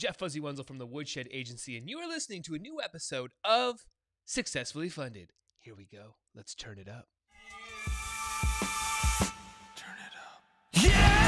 Jeff Fuzzy Wenzel from the Woodshed Agency, and you are listening to a new episode of Successfully Funded. Here we go. Let's turn it up. Turn it up. Yeah!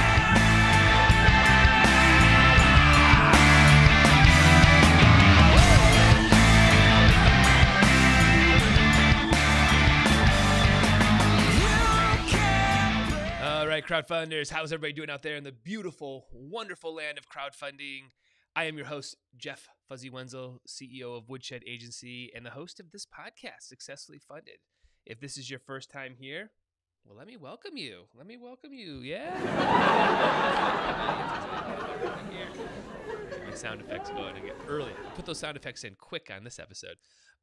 All right, crowdfunders, how's everybody doing out there in the beautiful, wonderful land of crowdfunding? I am your host, Jeff Fuzzy Wenzel, CEO of Woodshed Agency, and the host of this podcast, Successfully Funded. If this is your first time here, well, let me welcome you. Let me welcome you. Yeah. My sound effects going again early. Put those sound effects in quick on this episode.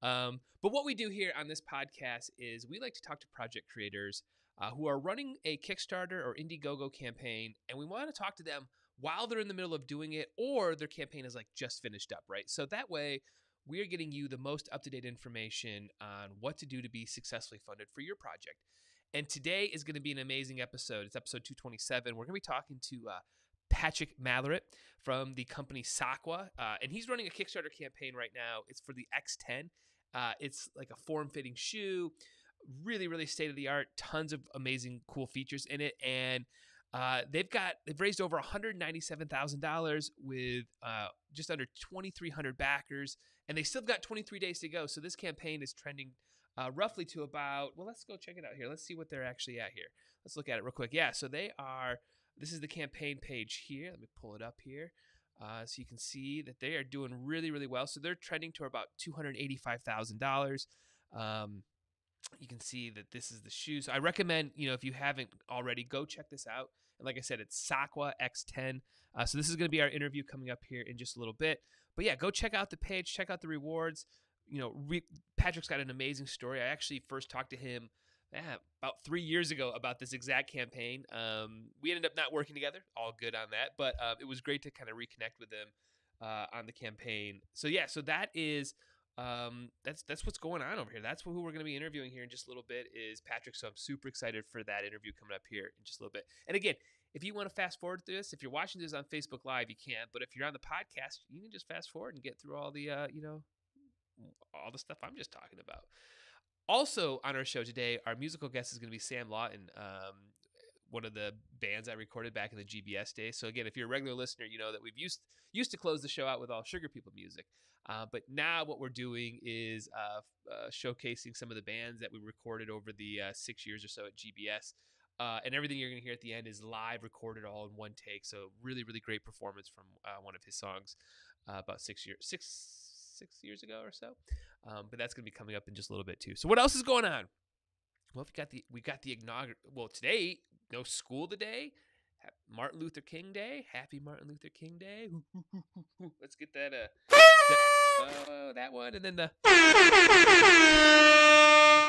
Um, but what we do here on this podcast is we like to talk to project creators uh, who are running a Kickstarter or Indiegogo campaign, and we want to talk to them while they're in the middle of doing it or their campaign is like just finished up, right? So that way, we are getting you the most up to date information on what to do to be successfully funded for your project. And today is going to be an amazing episode. It's episode 227. We're going to be talking to uh, Patrick Malleret from the company Sockwa, uh, and he's running a Kickstarter campaign right now. It's for the X10. Uh, it's like a form fitting shoe, really, really state of the art, tons of amazing, cool features in it. And uh, they've got they've raised over one hundred ninety seven thousand dollars with uh, just under twenty three hundred backers, and they still got twenty three days to go. So this campaign is trending uh, roughly to about well, let's go check it out here. Let's see what they're actually at here. Let's look at it real quick. Yeah, so they are. This is the campaign page here. Let me pull it up here. Uh, so you can see that they are doing really, really well. So they're trending to about two hundred eighty-five thousand dollars. You can see that this is the shoes. I recommend, you know, if you haven't already, go check this out. And like I said, it's Sockwa X10. Uh, so this is going to be our interview coming up here in just a little bit. But yeah, go check out the page, check out the rewards. You know, re- Patrick's got an amazing story. I actually first talked to him eh, about three years ago about this exact campaign. Um, we ended up not working together. All good on that, but uh, it was great to kind of reconnect with him uh, on the campaign. So yeah, so that is um, that's that's what's going on over here. That's who we're going to be interviewing here in just a little bit is Patrick. So I'm super excited for that interview coming up here in just a little bit. And again, if you want to fast forward through this, if you're watching this on Facebook Live, you can. But if you're on the podcast, you can just fast forward and get through all the uh, you know all the stuff I'm just talking about. Also on our show today, our musical guest is going to be Sam Lawton, um, one of the bands I recorded back in the GBS days. So again, if you're a regular listener, you know that we've used used to close the show out with all Sugar People music. Uh, but now what we're doing is uh, uh, showcasing some of the bands that we recorded over the uh, six years or so at GBS. Uh, and everything you're going to hear at the end is live recorded all in one take. So really, really great performance from uh, one of his songs about six years six six years ago or so. Um, but that's going to be coming up in just a little bit too. So what else is going on? Well, we got the we got the inaugural. Well, today no school today. Martin Luther King Day. Happy Martin Luther King Day. Let's get that uh that, uh, that one and then the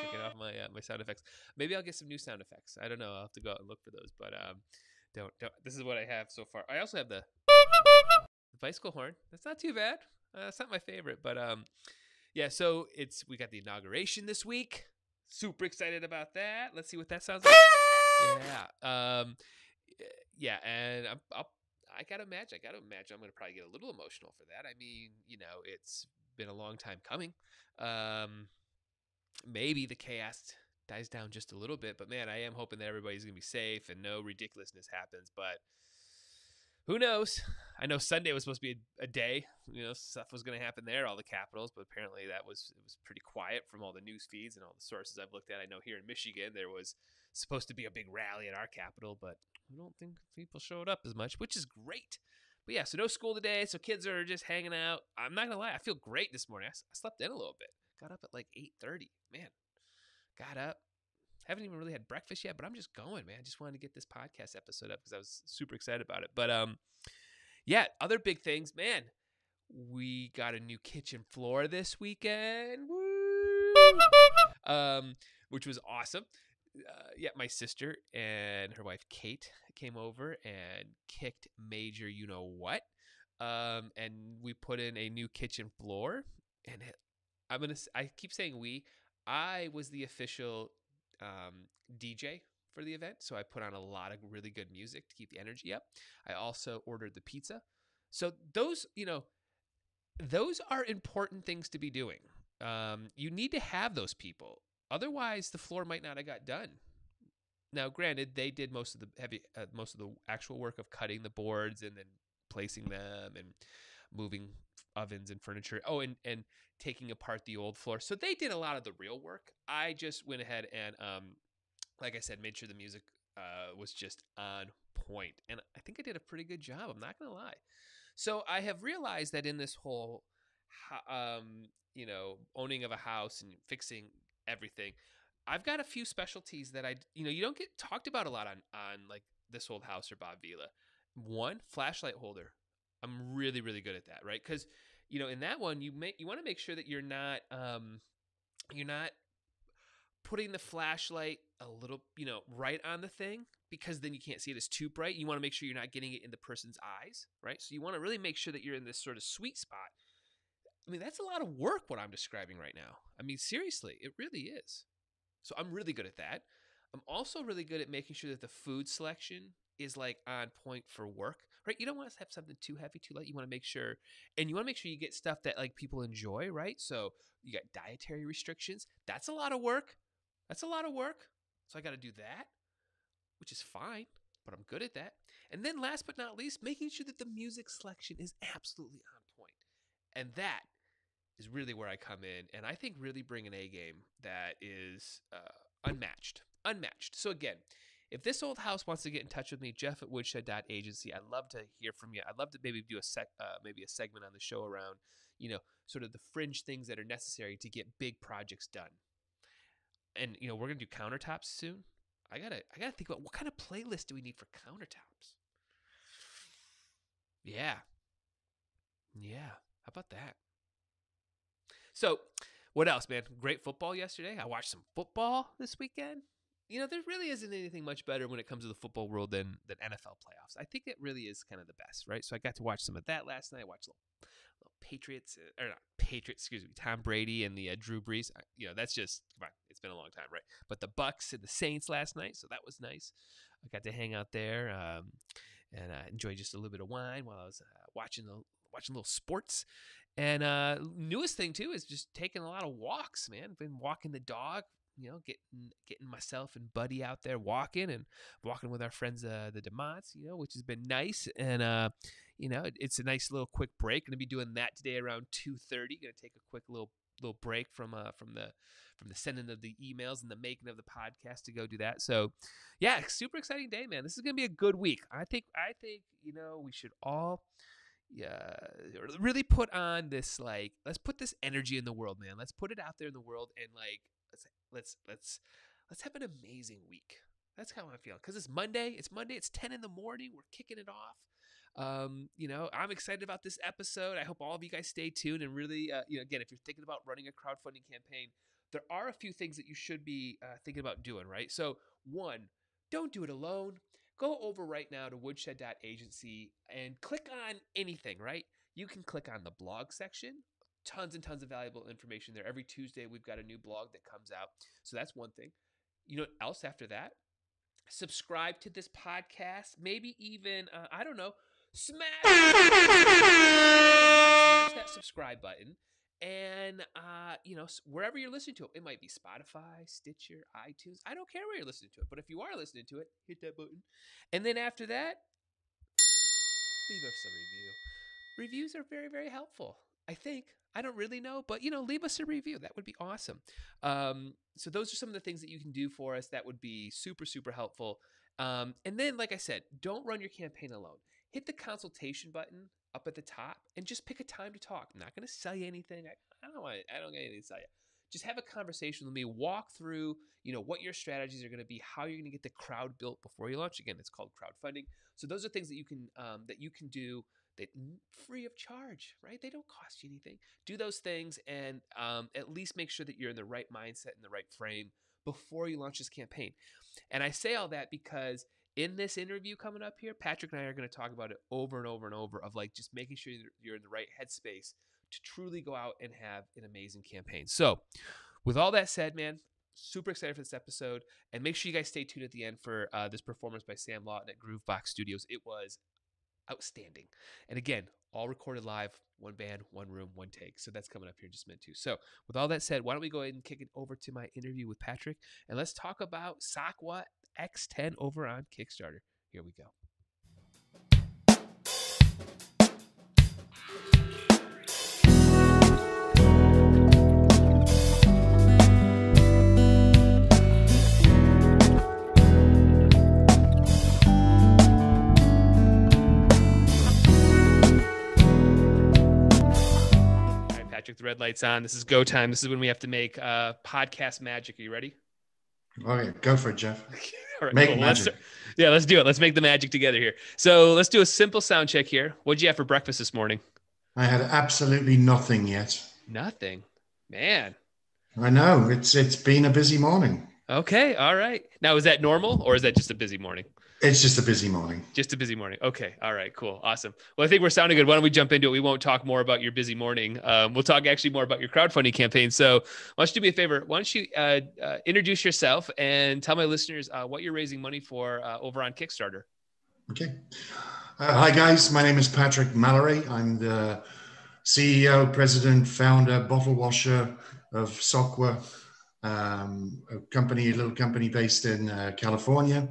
Taking off my uh, my sound effects. Maybe I'll get some new sound effects. I don't know. I'll have to go out and look for those, but um don't don't this is what I have so far. I also have the, the bicycle horn. That's not too bad. Uh, it's not my favorite, but um yeah, so it's we got the inauguration this week. Super excited about that. Let's see what that sounds like. Yeah. Um yeah, and I'll, I gotta imagine. I gotta imagine. I'm gonna probably get a little emotional for that. I mean, you know, it's been a long time coming. Um, maybe the chaos dies down just a little bit, but man, I am hoping that everybody's gonna be safe and no ridiculousness happens. But who knows? I know Sunday was supposed to be a, a day. You know, stuff was going to happen there, all the capitals, but apparently that was it was pretty quiet from all the news feeds and all the sources I've looked at. I know here in Michigan there was supposed to be a big rally at our capital, but I don't think people showed up as much, which is great. But yeah, so no school today, so kids are just hanging out. I'm not gonna lie, I feel great this morning. I, I slept in a little bit. Got up at like 8:30. Man, got up. Haven't even really had breakfast yet, but I'm just going, man. I just wanted to get this podcast episode up because I was super excited about it. But um, yeah, other big things, man. We got a new kitchen floor this weekend, Woo! um, which was awesome. Uh, yeah, my sister and her wife Kate came over and kicked major, you know what? Um, and we put in a new kitchen floor. And it, I'm gonna, I keep saying we. I was the official um, DJ for the event, so I put on a lot of really good music to keep the energy up. I also ordered the pizza. So those, you know, those are important things to be doing. Um, you need to have those people. Otherwise, the floor might not have got done. Now, granted, they did most of the heavy, uh, most of the actual work of cutting the boards and then placing them and moving ovens and furniture. Oh, and and taking apart the old floor. So they did a lot of the real work. I just went ahead and, um, like I said, made sure the music uh, was just on point, and I think I did a pretty good job. I'm not gonna lie. So I have realized that in this whole, um, you know, owning of a house and fixing everything, I've got a few specialties that I, you know, you don't get talked about a lot on on like this old house or Bob Vila. One flashlight holder. I'm really really good at that, right? Because you know, in that one, you make you want to make sure that you're not um, you're not putting the flashlight a little, you know, right on the thing because then you can't see it as too bright. You want to make sure you're not getting it in the person's eyes, right? So you want to really make sure that you're in this sort of sweet spot. I mean, that's a lot of work what I'm describing right now. I mean, seriously, it really is. So I'm really good at that. I'm also really good at making sure that the food selection is like on point for work, right? You don't want to have something too heavy, too light. You want to make sure, and you want to make sure you get stuff that like people enjoy, right? So you got dietary restrictions. That's a lot of work. That's a lot of work. So I got to do that, which is fine, but I'm good at that. And then last but not least, making sure that the music selection is absolutely on point. And that is really where I come in. And I think really bring an A game that is uh, unmatched. Unmatched. So again, if this old house wants to get in touch with me, Jeff at woodshed.agency, I'd love to hear from you. I'd love to maybe do a sec, uh, maybe a segment on the show around, you know, sort of the fringe things that are necessary to get big projects done. And you know, we're gonna do countertops soon. I gotta, I gotta think about what kind of playlist do we need for countertops. Yeah, yeah. How about that? So, what else, man? Great football yesterday. I watched some football this weekend you know, there really isn't anything much better when it comes to the football world than than NFL playoffs. I think it really is kind of the best, right? So I got to watch some of that last night. I watched little, little Patriots uh, or not Patriots, excuse me, Tom Brady and the uh, Drew Brees. You know, that's just come on, it's been a long time, right? But the Bucs and the Saints last night, so that was nice. I got to hang out there um, and uh, enjoy just a little bit of wine while I was uh, watching the watching little sports. And uh, newest thing too is just taking a lot of walks, man. Been walking the dog you know, getting getting myself and Buddy out there walking and walking with our friends, uh, the Demonts, you know, which has been nice. And uh, you know, it, it's a nice little quick break. Going to be doing that today around two thirty. Going to take a quick little little break from uh from the from the sending of the emails and the making of the podcast to go do that. So, yeah, super exciting day, man. This is going to be a good week. I think I think you know we should all yeah really put on this like let's put this energy in the world man let's put it out there in the world and like let's let's let's let's have an amazing week. That's how I'm feeling because it's Monday. It's Monday. It's 10 in the morning. We're kicking it off. Um, you know, I'm excited about this episode. I hope all of you guys stay tuned and really, uh, you know, again, if you're thinking about running a crowdfunding campaign, there are a few things that you should be uh, thinking about doing, right? So, one, don't do it alone. Go over right now to woodshed.agency and click on anything, right? You can click on the blog section tons and tons of valuable information there. Every Tuesday, we've got a new blog that comes out. So that's one thing. You know else after that? Subscribe to this podcast. Maybe even, uh, I don't know, smash that subscribe button. And, uh, you know, wherever you're listening to it, it might be Spotify, Stitcher, iTunes. I don't care where you're listening to it. But if you are listening to it, hit that button. And then after that, leave us a review. Reviews are very, very helpful. I think. I don't really know, but you know, leave us a review. That would be awesome. Um, so those are some of the things that you can do for us. That would be super, super helpful. Um, and then, like I said, don't run your campaign alone. Hit the consultation button up at the top and just pick a time to talk. I'm not going to sell you anything. I, I don't want. I don't get anything to sell you. Just have a conversation with me. Walk through, you know, what your strategies are going to be, how you're going to get the crowd built before you launch. Again, it's called crowdfunding. So those are things that you can um, that you can do that free of charge, right? They don't cost you anything. Do those things and um, at least make sure that you're in the right mindset and the right frame before you launch this campaign. And I say all that because in this interview coming up here, Patrick and I are going to talk about it over and over and over of like just making sure you're in the right headspace to truly go out and have an amazing campaign. So, with all that said, man, super excited for this episode. And make sure you guys stay tuned at the end for uh, this performance by Sam Lawton at Groovebox Studios. It was outstanding. And again, all recorded live, one band, one room, one take. So that's coming up here just minute too. So with all that said, why don't we go ahead and kick it over to my interview with Patrick and let's talk about Sockwa X10 over on Kickstarter. Here we go. Patrick. The red light's on. This is go time. This is when we have to make uh, podcast magic. Are you ready? Okay, go for it, Jeff. All right, Make cool. Let's- magic. yeah, let's do it. Let's make the magic together here. So let's do a simple sound check here. What'd you have for breakfast this morning? I had absolutely nothing yet. Nothing. Man. I know it's it's been a busy morning. Okay. All right. Now, is that normal or is that just a busy morning? It's just a busy morning. Just a busy morning. Okay. All right. Cool. Awesome. Well, I think we're sounding good. Why don't we jump into it? We won't talk more about your busy morning. Um, we'll talk actually more about your crowdfunding campaign. So, why don't you do me a favor? Why don't you uh, uh, introduce yourself and tell my listeners uh, what you're raising money for uh, over on Kickstarter? Okay. Uh, hi guys, my name is Patrick Malleret. I'm the CEO, president, founder, bottle washer of Sockwa, um, a company, a little company based in uh, California.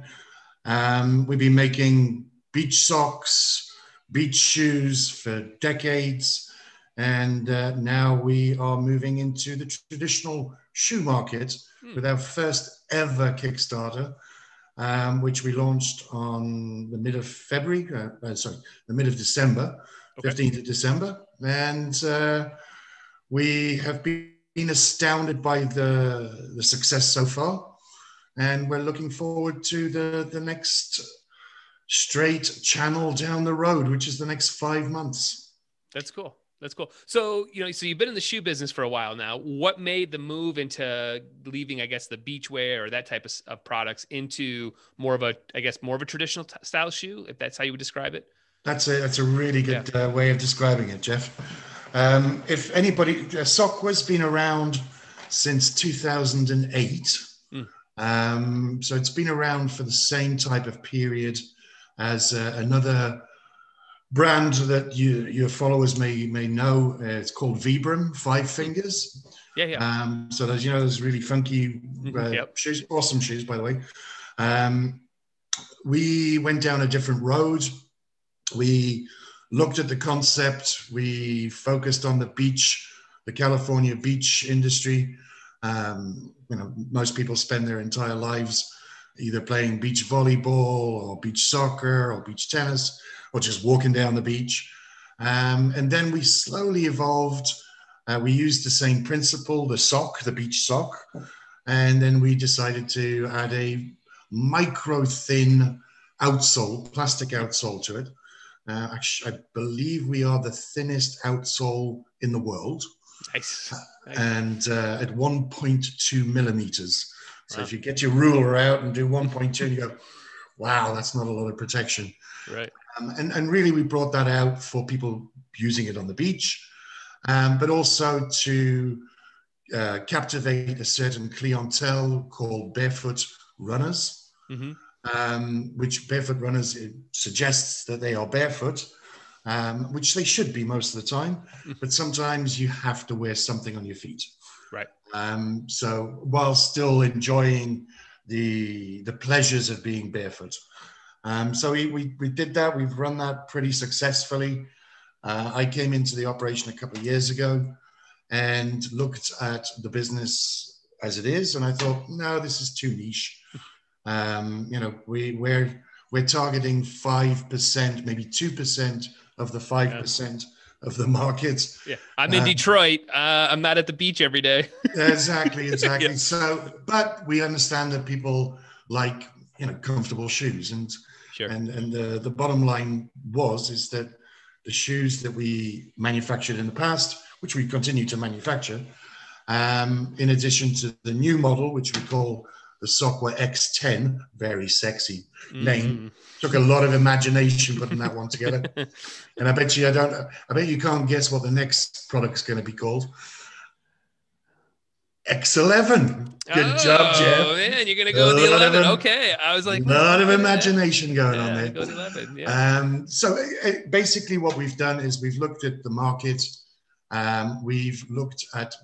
Um, we've been making beach socks, beach shoes for decades, and uh, now we are moving into the traditional shoe market Hmm. with our first ever Kickstarter, um, which we launched on the mid of February, uh, uh, sorry, the mid of December, Okay. 15th of December. And uh, we have been astounded by the, the success so far. And we're looking forward to the, the next straight channel down the road, which is the next five months. That's cool. That's cool. So, you know, so you've been in the shoe business for a while now. What made the move into leaving, I guess, the beachwear or that type of, of products into more of a, I guess, more of a traditional t- style shoe, if that's how you would describe it? That's a that's a really good uh, way of describing it, Jeff. Um, if anybody, uh, Sockwa's been around since 2008, Mm. Um, so it's been around for the same type of period as uh, another brand that you, your followers may may know. Uh, it's called Vibram, Five Fingers. Yeah, yeah. Um, so there's you know those really funky uh, Yep. shoes, awesome shoes by the way. Um, we went down a different road. We looked at the concept. We focused on the beach, the California beach industry. Um, you know, most people spend their entire lives either playing beach volleyball or beach soccer or beach tennis or just walking down the beach. Um, and then we slowly evolved. Uh, we used the same principle, the sock, the beach sock. And then we decided to add a micro thin outsole, plastic outsole to it. Uh, I believe we are the thinnest outsole in the world Nice. Nice. and uh, at 1.2 millimeters. So Wow. if you get your ruler out and do 1.2, and you go, wow, that's not a lot of protection. Right. Um, and, and really, we brought that out for people using it on the beach, um, but also to uh, captivate a certain clientele called barefoot runners, hmm um, which barefoot runners suggests that they are barefoot, um, which they should be most of the time, but sometimes you have to wear something on your feet. Right. Um, so while still enjoying the the pleasures of being barefoot. Um, so we, we, we did that. We've run that pretty successfully. Uh, I came into the operation a couple of years ago and looked at the business as it is, and I thought, no, this is too niche. Um, you know, we we're we're targeting five percent, maybe two percent of the five percent of the market. Yeah. I'm in Uh, Detroit. Uh, I'm not at the beach every day. exactly, exactly. Yeah. So, but we understand that people like you know comfortable shoes, and Sure. and and the the bottom line was is that the shoes that we manufactured in the past, which we continue to manufacture, um, in addition to the new model, which we call the Sockwa X10, very sexy name. Took a lot of imagination putting that one together, and I bet you I don't. I bet you can't guess what the next product's going to be called. X11. Good oh, job, Jeff. Oh man, you're gonna go with the A lot of 11. Okay, I was like, a lot of imagination going on there. go 11. Yeah. Um, so uh, uh, basically, what we've done is we've looked at the market. Um, we've looked at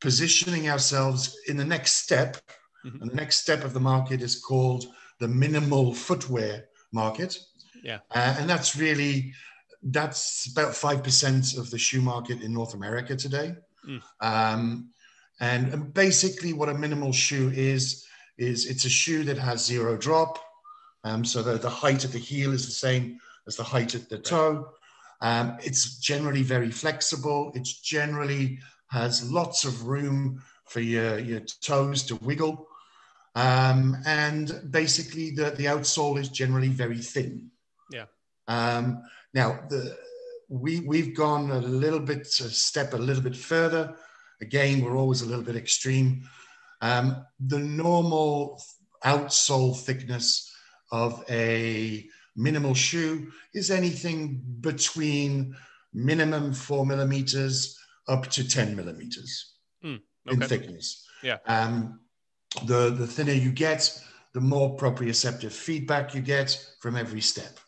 positioning ourselves in the next step. Mhm. And the next step of the market is called the minimal footwear market. Yeah. Uh, and that's really that's about five percent of the shoe market in North America today. Mm. Um, and, and basically, what a minimal shoe is is it's a shoe that has zero drop. Um, so the, the height at the heel is the same as the height at the toe. Um, it's generally very flexible. It's generally has lots of room for your, your toes to wiggle. Um, and basically, the, the outsole is generally very thin. Yeah. Um, now, the, we, we've gone a little bit, a step a little bit further. Again, we're always a little bit extreme. Um, the normal outsole thickness of a minimal shoe is anything between minimum four millimeters up to 10 millimeters in okay. thickness. Yeah. Um, the, the thinner you get, the more proprioceptive feedback you get from every step.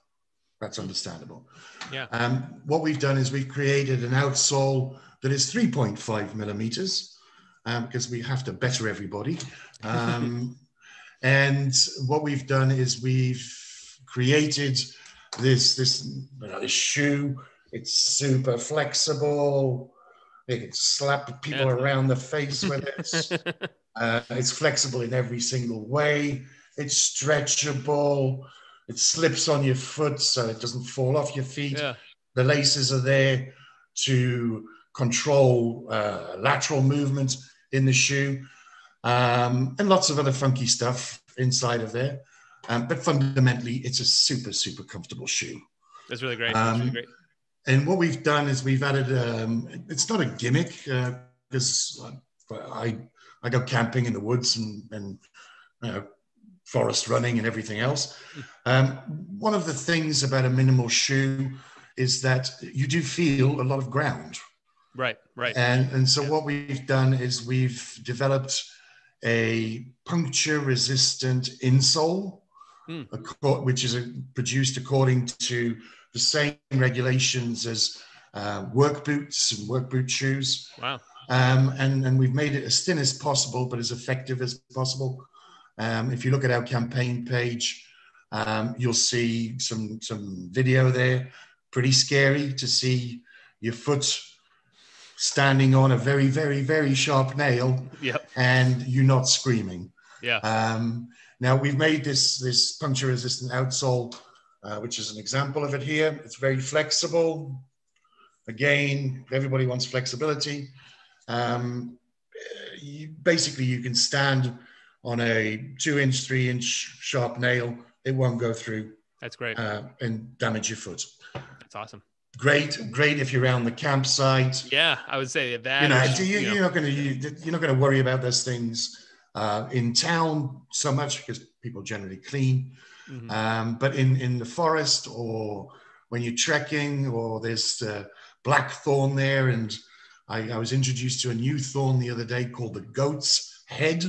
That's understandable. Yeah. Um, what we've done is we've created an outsole that is 3.5 millimeters um, because we have to better everybody. Um, and what we've done is we've created this this, uh, this shoe. It's super flexible. You can slap people Yeah. around the face with it. Uh, it's flexible in every single way. It's stretchable. It slips on your foot so it doesn't fall off your feet. yeah. The laces are there to control uh, lateral movement in the shoe um, and lots of other funky stuff inside of there. Um, but fundamentally, it's a super, super comfortable shoe. That's really great. That's really Um, great. And what we've done is we've added, um, it's not a gimmick because I, I go camping in the woods and, and you know, forest running and everything else. Um, one of the things about a minimal shoe is that you do feel a lot of ground. Right. Right. And, and so Yeah. what we've done is we've developed a puncture resistant insole, acco- which is uh produced according to the same regulations as uh, work boots and work boot shoes. Wow. Um, and, and we've made it as thin as possible, but as effective as possible. Um, if you look at our campaign page, um, you'll see some, some video there. Pretty scary to see your foot standing on a very, very, very sharp nail Yep. and you're not screaming. Yeah. Um, now we've made this this puncture resistant outsole, uh, which is an example of it here. It's very flexible. Again, everybody wants flexibility. Um, you, basically, you can stand on a two inch, three inch sharp nail. It won't go through That's great. uh, and damage your foot. That's awesome. Great, great if you're around the campsite. Yeah, I would say that. You know, is, you, you know, you're not going to you're not going to worry about those things uh, in town so much because people generally clean. Mhm. Um, but in in the forest or when you're trekking or there's uh, black thorn there, and I, I was introduced to a new thorn the other day called the goat's head.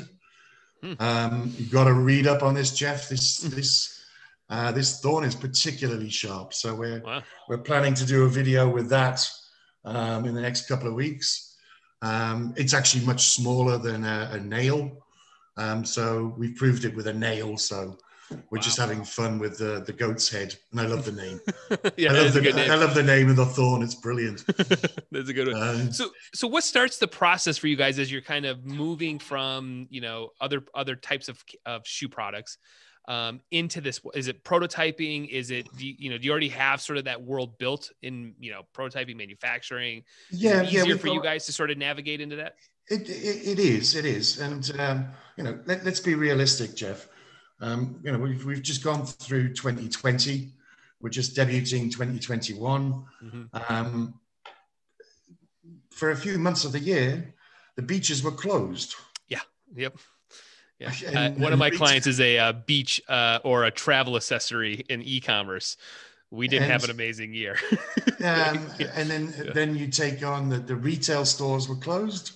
Hmm. Um, you've got to read up on this, Jeff. This this uh, this thorn is particularly sharp, so we're Wow. we're planning to do a video with that um, in the next couple of weeks. Um, it's actually much smaller than a, a nail. Um, so we've proved it with a nail. So we're just having fun with the, the goat's head. And I love the name. yeah, I, love the, good I name. love the name of the thorn. It's brilliant. that's a good one. Um, So, so what starts the process for you guys as you're kind of moving from, you know, other other types of of shoe products um, into this? Is it prototyping? Is it do you, you know? Do you already have sort of that world built in, you know, prototyping, manufacturing? Is yeah, it yeah. easier we've for you guys to sort of navigate into that? It, it, it is, it is. And, um, you know, let, let's be realistic, Jeff. Um, you know, we've, we've just gone through 2020. We're just debuting 2021. Mhm. Um, for a few months of the year, the beaches were closed. Yeah. Yep. Yeah. And- Uh, one of my beach- clients is a uh, beach uh, or a travel accessory in e-commerce. We didn't have an amazing year. Um, Yeah. And then, Yeah. then you take on the, the retail stores were closed.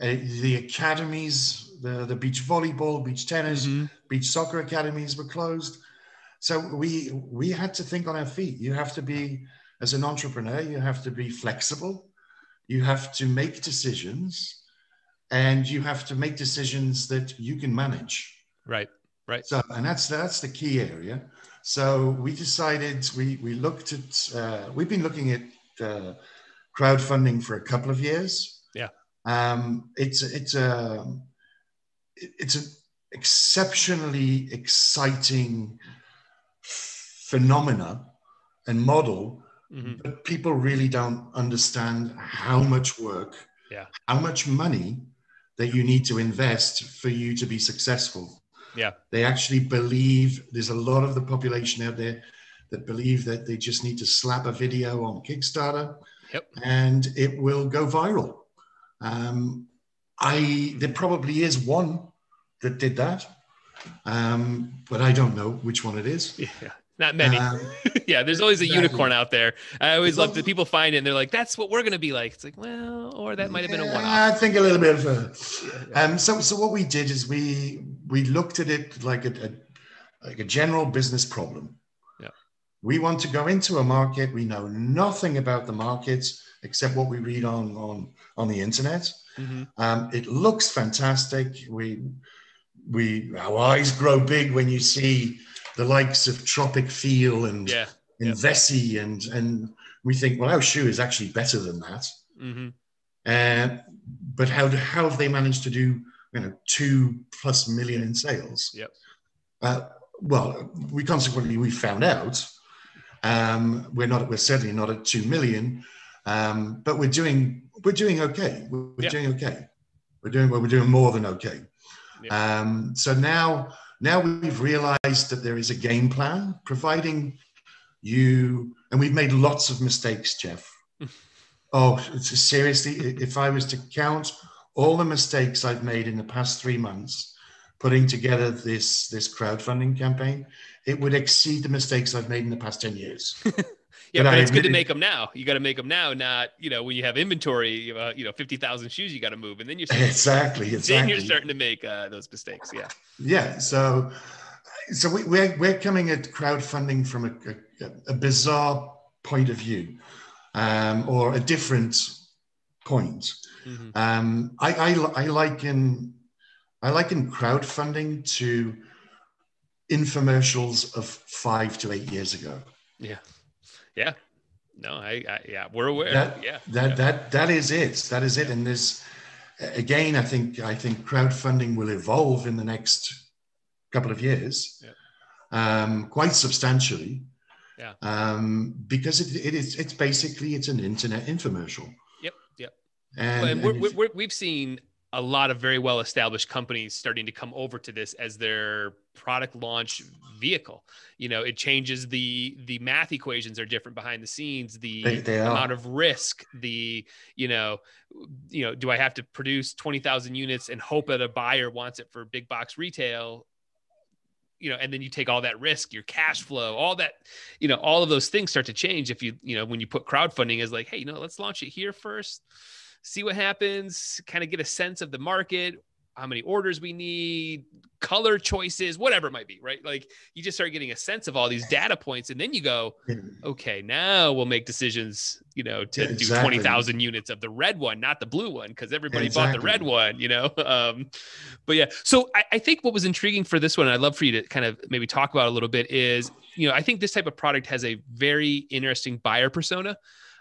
Uh, the academies, the, the beach volleyball, beach tennis, Mm-hmm. beach soccer academies were closed. So we we had to think on our feet. You have to be, as an entrepreneur, you have to be flexible. You have to make decisions, and you have to make decisions that you can manage. Right. Right. So, and that's that's the key area. So we decided we we looked at uh, we've been looking at uh, crowdfunding for a couple of years. Um, it's it's a it's an exceptionally exciting phenomena and model, Mhm. but people really don't understand how much work, Yeah. how much money that you need to invest for you to be successful. Yeah. They actually believe there's a lot of the population out there that believe that they just need to slap a video on Kickstarter Yep. and it will go viral. Um, I there probably is one that did that, um, but I don't know which one it is. Yeah. Not many. Um, yeah, there's always a exactly. unicorn out there. I always love that people find it and they're like, that's what we're gonna be like. It's like, well, or that might have been a one-off. I think a little bit of a. Um, so, so what we did is we we looked at it like a, a like a general business problem. Yeah. We want to go into a market. We know nothing about the markets except what we read on on on the internet. Mhm. Um, it looks fantastic. We we our eyes grow big when you see the likes of Tropicfeel and Yeah. and Vessi and and we think, well, our shoe is actually better than that. hmm Uh, but how do, how have they managed to do you know two plus million in sales? Yep. Uh, well, we consequently we found out um, we're not we're certainly not at two million, um, but we're doing we're doing okay. We're, Yeah. doing okay. We're doing well. We're doing more than okay. Um, so now now we've realized that there is a game plan, providing you and we've made lots of mistakes, Jeff. Oh, it's, seriously, if I was to count all the mistakes I've made in the past three months putting together this this crowdfunding campaign, it would exceed the mistakes I've made in the past 10 years. Yeah, But it's good to make them now. You got to make them now, not you know when you have inventory, you uh, you know, fifty thousand shoes you got to move, and then you're starting, exactly, then you're starting to make uh, those mistakes. Yeah, Yeah, so so we, we're we're coming at crowdfunding from a, a, a bizarre point of view, um, or a different point. Mhm. Um, I, I I liken I liken crowdfunding to infomercials of five to eight years ago. yeah, yeah. No, I, I yeah, we're aware. That- yeah, That yeah. that that is it. That is it. And there's again, I think I think crowdfunding will evolve in the next couple of years, um, quite substantially. Yeah. Um, because it, it is it's basically it's an internet infomercial. Yep, yep. And, and we're, and we're, we're, we've seen a lot of very well established companies starting to come over to this as their product launch vehicle. You know it changes the the math equations are different behind the scenes the They- they amount of risk the you know you know do i have to produce 20000 units and hope that a buyer wants it for big box retail? You know and then you take all that risk your cash flow all that you know all of those things start to change if you you know when you put crowdfunding as like hey you know let's launch it here first see what happens kind of get a sense of the market how many orders we need color choices whatever it might be right? Like you just start getting a sense of all these data points and then you go okay now we'll make decisions you know to Yeah, do exactly. 20000 units of the red one not the blue one because everybody bought the red one you know? Um but yeah so I, I think what was intriguing for this one and i'd love for you to kind of maybe talk about a little bit is you know i think this type of product has a very interesting buyer persona.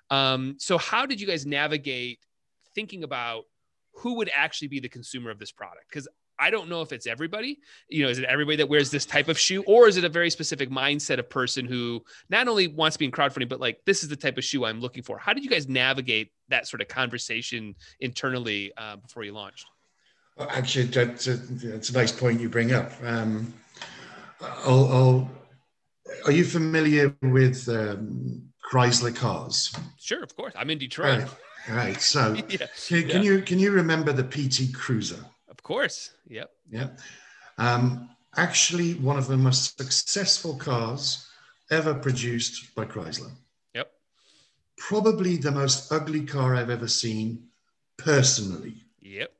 Um so how did you guys navigate thinking about who would actually be the consumer of this product because I don't know if it's everybody. You know, is it everybody that wears this type of shoe, or is it a very specific mindset of person who not only wants to be in crowdfunding, but like this is the type of shoe I'm looking for? How did you guys navigate that sort of conversation internally uh, before you launched? Well, Actually, that's a, that's a nice point you bring up. Um, I'll, I'll, are you familiar with um, Chrysler cars? Sure, of course. I'm in Detroit. Right. Right. So, yeah, can, can you can you remember the PT Cruiser? of course. Yep. Yep. Um, actually, one of the most successful cars ever produced by Chrysler. Yep. Probably the most ugly car I've ever seen personally. Yep.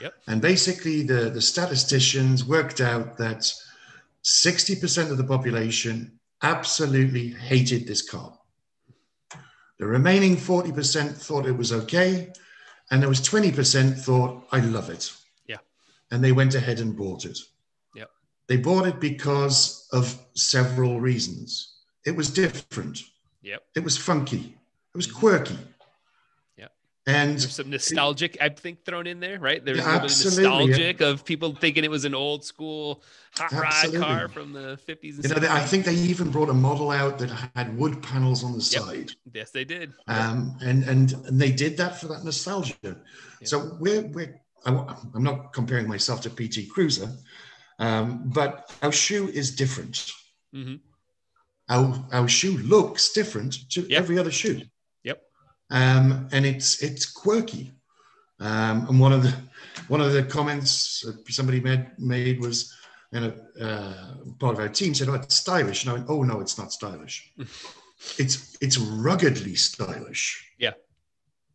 Yep. And basically, the, the statisticians worked out that 60% of the population absolutely hated this car. The remaining 40% thought it was okay. And there was 20% thought, I love it. Yeah. And they went ahead and bought it. Yep. They bought it because of several reasons. It was different. Yep. It was funky. It was quirky. Yep. And There's some nostalgic, I think, thrown in there, right? There's Yeah, a little absolutely, yeah. nostalgic of people thinking it was an old school hot rod car from the 50s and you know, they- I think they even brought a model out that had wood panels on the Yep. side. Yes, they did. Um, and, and and they did that for that nostalgia. So we're we're I'm not comparing myself to PT Cruiser, um, but our shoe is different. hmm Our our shoe looks different to Yep. every other shoe. Um, and it's it's quirky. Um, and one of the one of the comments somebody made made was, you know, uh, part of our team said, "Oh, it's stylish." And I went, "Oh no, it's not stylish. it's it's ruggedly stylish. Yeah.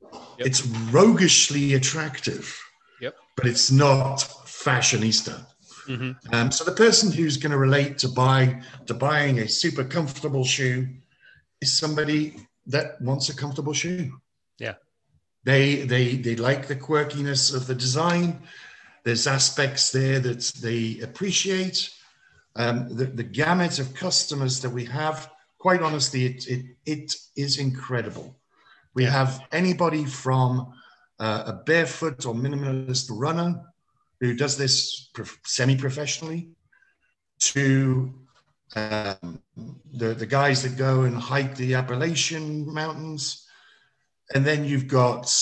Yep. It's roguishly attractive. Yep. But it's not fashionista. hmm Um, so the person who's going to relate to buy to buying a super comfortable shoe is somebody that wants a comfortable shoe. Yeah. They they they like the quirkiness of the design. There's aspects there that they appreciate. Um, the, the gamut of customers that we have, quite honestly, it, it, it is incredible. We Yeah. have anybody from uh, a barefoot or minimalist runner who does this prof- semi-professionally to um, the, the guys that go and hike the Appalachian Mountains. And then you've got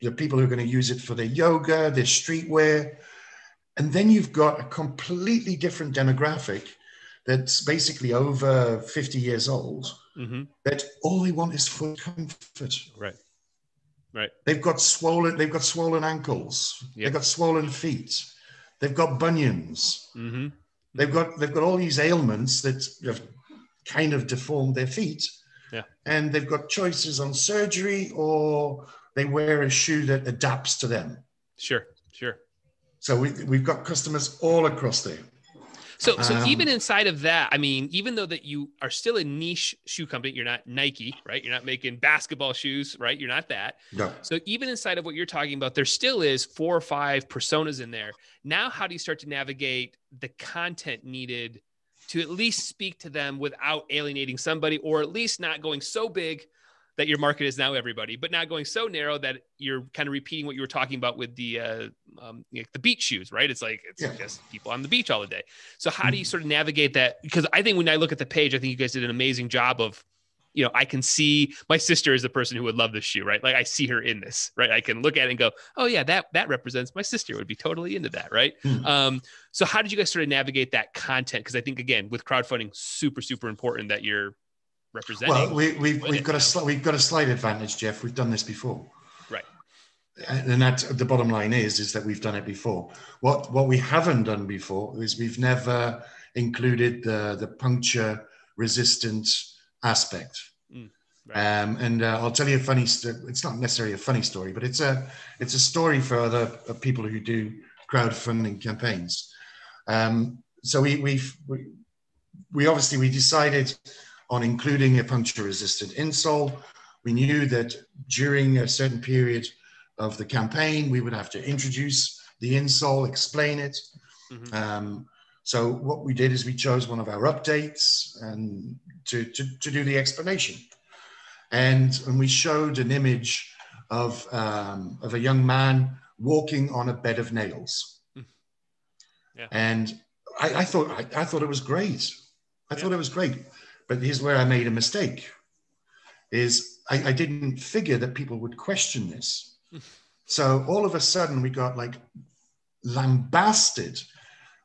the people who are going to use it for their yoga, their streetwear. And then you've got a completely different demographic that's basically over 50 years old hmm that all they want is foot comfort. Right. Right. They've got swollen, they've got swollen ankles, Yep. they've got swollen feet, they've got bunions, hmm they've got they've got all these ailments that have kind of deformed their feet. Yeah. And they've got choices on surgery or they wear a shoe that adapts to them. Sure. Sure. So we, we've got customers all across there. So, so Um, even inside of that, I mean, even though that you are still a niche shoe company, you're not Nike, right? You're not making basketball shoes, right? You're not that. No. So even inside of what you're talking about, there still is four or five personas in there. Now, how do you start to navigate the content needed to at least speak to them without alienating somebody, or at least not going so big that your market is now everybody, but not going so narrow that you're kind of repeating what you were talking about with the uh, um, know, the beach shoes, right? It's like it's Yeah. just people on the beach all the day. So how do you sort of navigate that? Because I think when I look at the page, I think you guys did an amazing job of, you know, I can see my sister is the person who would love this shoe, right? Like I see her in this, right? I can look at it and go, oh yeah, that that represents my sister would be totally into that, right? Hmm. Um, so how did you guys sort of navigate that content? Because I think again, with crowdfunding, super super important that you're representing. Well, we, we've, we've got a we've got a slight advantage, Jeff. We've done this before. Right. And and that the bottom line is is that we've done it before. What what we haven't done before is we've never included the the puncture resistant aspect. right. Um, and uh, I'll tell you a funny. St- it's not necessarily a funny story, but it's a it's a story for other uh, people who do crowdfunding campaigns. Um, so we we've, we we obviously we decided on including a puncture resistant insole. We knew that during a certain period of the campaign, we would have to introduce the insole, explain it. Mhm. Um, so what we did is we chose one of our updates and to, to, to do the explanation. And, and we showed an image of, um, of a young man walking on a bed of nails. Mm. Yeah. And I, I thought I, I thought it was great. I thought it was great. But here's where I made a mistake. Is I, I didn't figure that people would question this. so all of a sudden we got like lambasted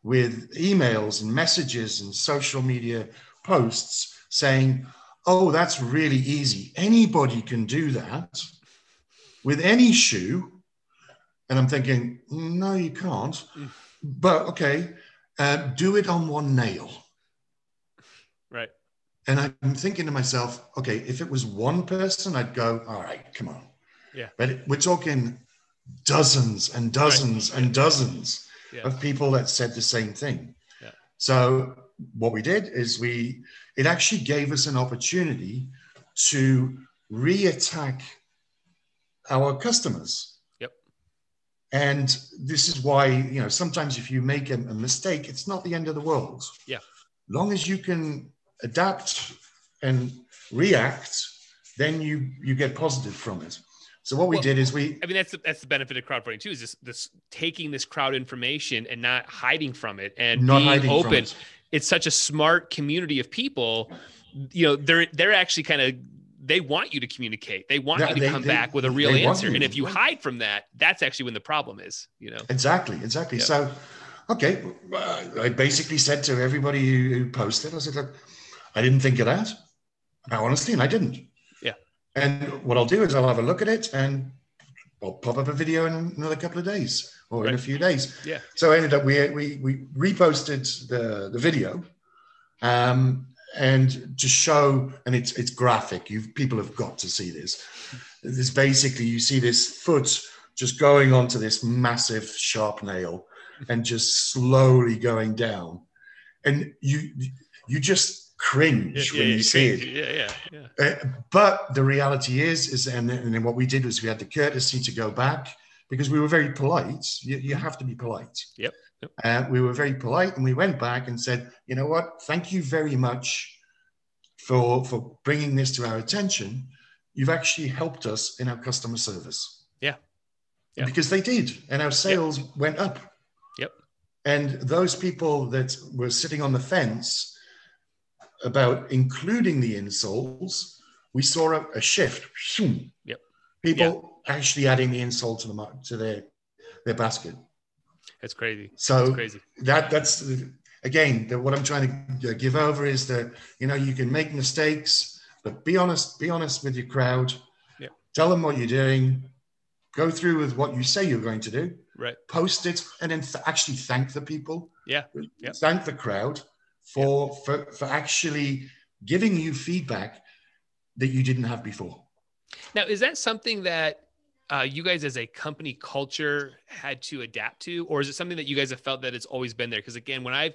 with emails and messages and social media posts saying, oh, that's really easy. Anybody can do that with any shoe. And I'm thinking, no, you can't. Mm. But okay, uh, do it on one nail. Right. And I'm thinking to myself, okay, if it was one person, I'd go, all right, come on. Yeah. But we're talking dozens and dozens and dozens Yeah. of people that said the same thing. Yeah. So what we did is we it actually gave us an opportunity to re-attack our customers. Yep. And this is why, you know, sometimes if you make a, a mistake, it's not the end of the world. Yeah. Long as you can adapt and react, then you you get positive from it. So what we Well, did is we I mean, that's the, that's the benefit of crowdfunding too. Is this this taking this crowd information and not hiding from it and not being hiding open. from it. It's such a smart community of people. You know, they're they're actually kind of they want you to communicate. They want Yeah, you to they- come they- back with a real answer. And if you hide from that, that's actually when the problem is. You know. Exactly, exactly. Yeah. So, okay, I basically said to everybody who, who posted, I said, look, I didn't think of that. Honestly, and I didn't. Yeah. And what I'll do is I'll have a look at it and I'll pop up a video in another couple of days or in a few days. Yeah. So I ended up we we we reposted the the video, um, and to show and it's it's graphic. You people have got to see this. This basically you see this foot just going onto this massive sharp nail and just slowly going down, and you you just cringe when you see it. Yeah, yeah, yeah. Uh, but the reality is, is and, and then what we did was we had the courtesy to go back because we were very polite. You, you have to be polite. Yep, yep. Uh, we were very polite, and we went back and said, you know what? Thank you very much for for bringing this to our attention. You've actually helped us in our customer service. Yeah. Yeah. Because they did, and our sales went up. Yep. And those people that were sitting on the fence about including the insoles, we saw a, a shift. Yep. People actually adding the insole to the to their their basket. It's crazy. So It's crazy. that that's again the, what I'm trying to uh, give over is that you know you can make mistakes, but be honest. Be honest with your crowd. Yep. Tell them what you're doing. Go through with what you say you're going to do. Right. Post it, and then th- actually thank the people. Yeah. Yep. Thank the crowd for for for actually giving you feedback that you didn't have before. Now, is that something that uh, you guys as a company culture had to adapt to, or is it something that you guys have felt that it's always been there? Because again, when I've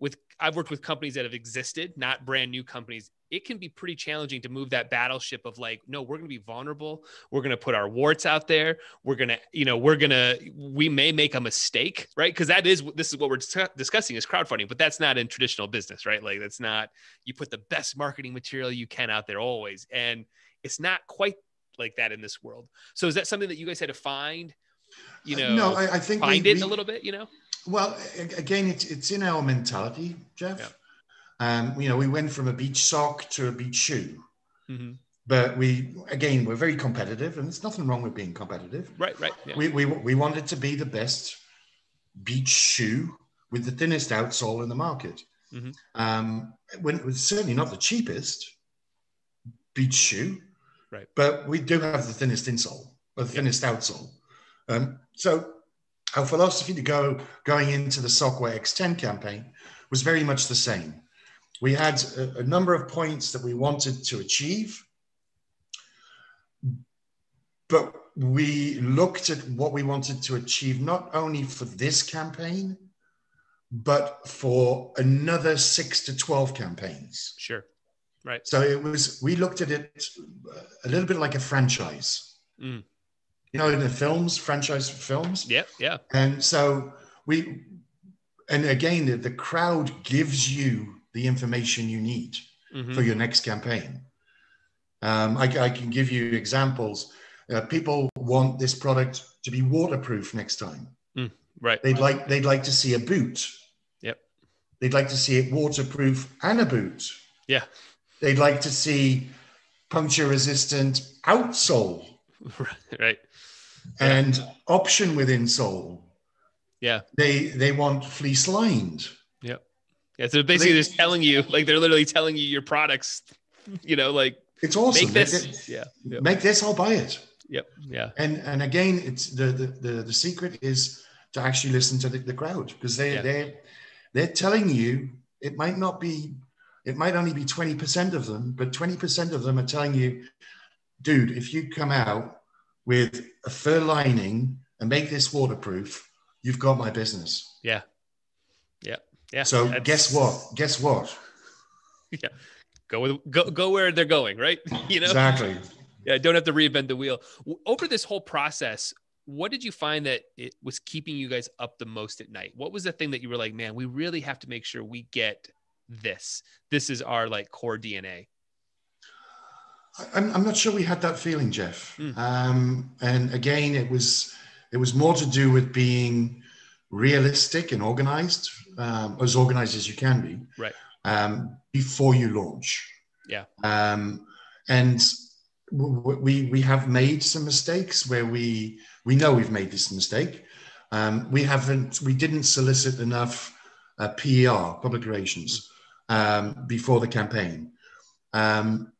with I've worked with companies that have existed, not brand new companies, it can be pretty challenging to move that battleship of like, no, we're going to be vulnerable. We're going to put our warts out there. We're going to, you know, we're going to, we may make a mistake, right? Because that is, this is what we're discussing is crowdfunding, but that's not in traditional business, right? Like that's not, you put the best marketing material you can out there always. And it's not quite like that in this world. So is that something that you guys had to find, you uh, know, no, I, I think find we- it we- a little bit, you know? Well, again, it's it's in our mentality, Jeff. Um, you know, we went from a beach sock to a beach shoe, hmm but we again we're very competitive, and there's nothing wrong with being competitive. Right, right. Yeah. We we we wanted to be the best beach shoe with the thinnest outsole in the market. Mhm. Um, when it was certainly not the cheapest beach shoe, Right. But we do have the thinnest insole, or the thinnest outsole. Um, so our philosophy to go going into the Sockwa X10 campaign was very much the same. We had a, a number of points that we wanted to achieve, but we looked at what we wanted to achieve not only for this campaign, but for another six to 12 campaigns. Sure. Right. So it was, we looked at it a little bit like a franchise. Mm. You know, in the films, franchise films. Yeah. Yeah. And so we, and again, the, the crowd gives you the information you need Mhm. for your next campaign. Um, I, I can give you examples. Uh, people want this product to be waterproof next time. Right. They'd like they'd like to see a boot. Yep. They'd like to see it waterproof and a boot. Yeah. They'd like to see puncture resistant outsole right. and option within sole. Yeah. They they want fleece lined. Yep. Yeah. So basically, they're just telling you, like, they're literally telling you your products, you know, like, It's awesome. make They- this. they- Yeah. Yep. Make this, I'll buy it. Yep. Yeah. And and again, it's the the the, the secret is to actually listen to the, the crowd because they Yeah. they they're telling you it might not be it might only be 20% of them, but 20% of them are telling you, dude, if you come out with a fur lining and make this waterproof, you've got my business. Yeah. Yeah. Yeah. So That's- guess what? Guess what? Yeah. Go with go go where they're going, right? You know. Exactly. Yeah, don't have to reinvent the wheel. Over this whole process, what did you find that it was keeping you guys up the most at night? What was the thing that you were like, man, we really have to make sure we get this. This is our like core DNA. I'm, I'm not sure we had that feeling, Jeff. Mm. Um, and again, it was it was more to do with being realistic and organized, um, as organized as you can be, Right. Um, before you launch. Yeah. Um, and w- we we have made some mistakes where we we know we've made this mistake. Um, we haven't we didn't solicit enough uh, PER public relations um, before the campaign. Um,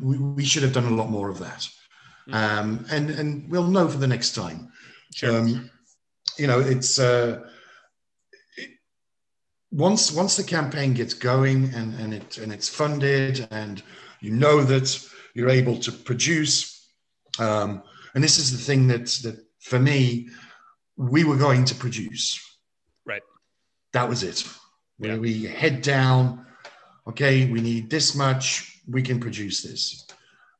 we, we should have done a lot more of that. Mm. Um, and and we'll know for the next time. Sure. Um, you know, it's uh, it, once once the campaign gets going and and it and it's funded and you know that you're able to produce. Um, and this is the thing that that for me, we were going to produce. Right. That was it. Yeah. We, we head down. Okay, we need this much. We can produce this.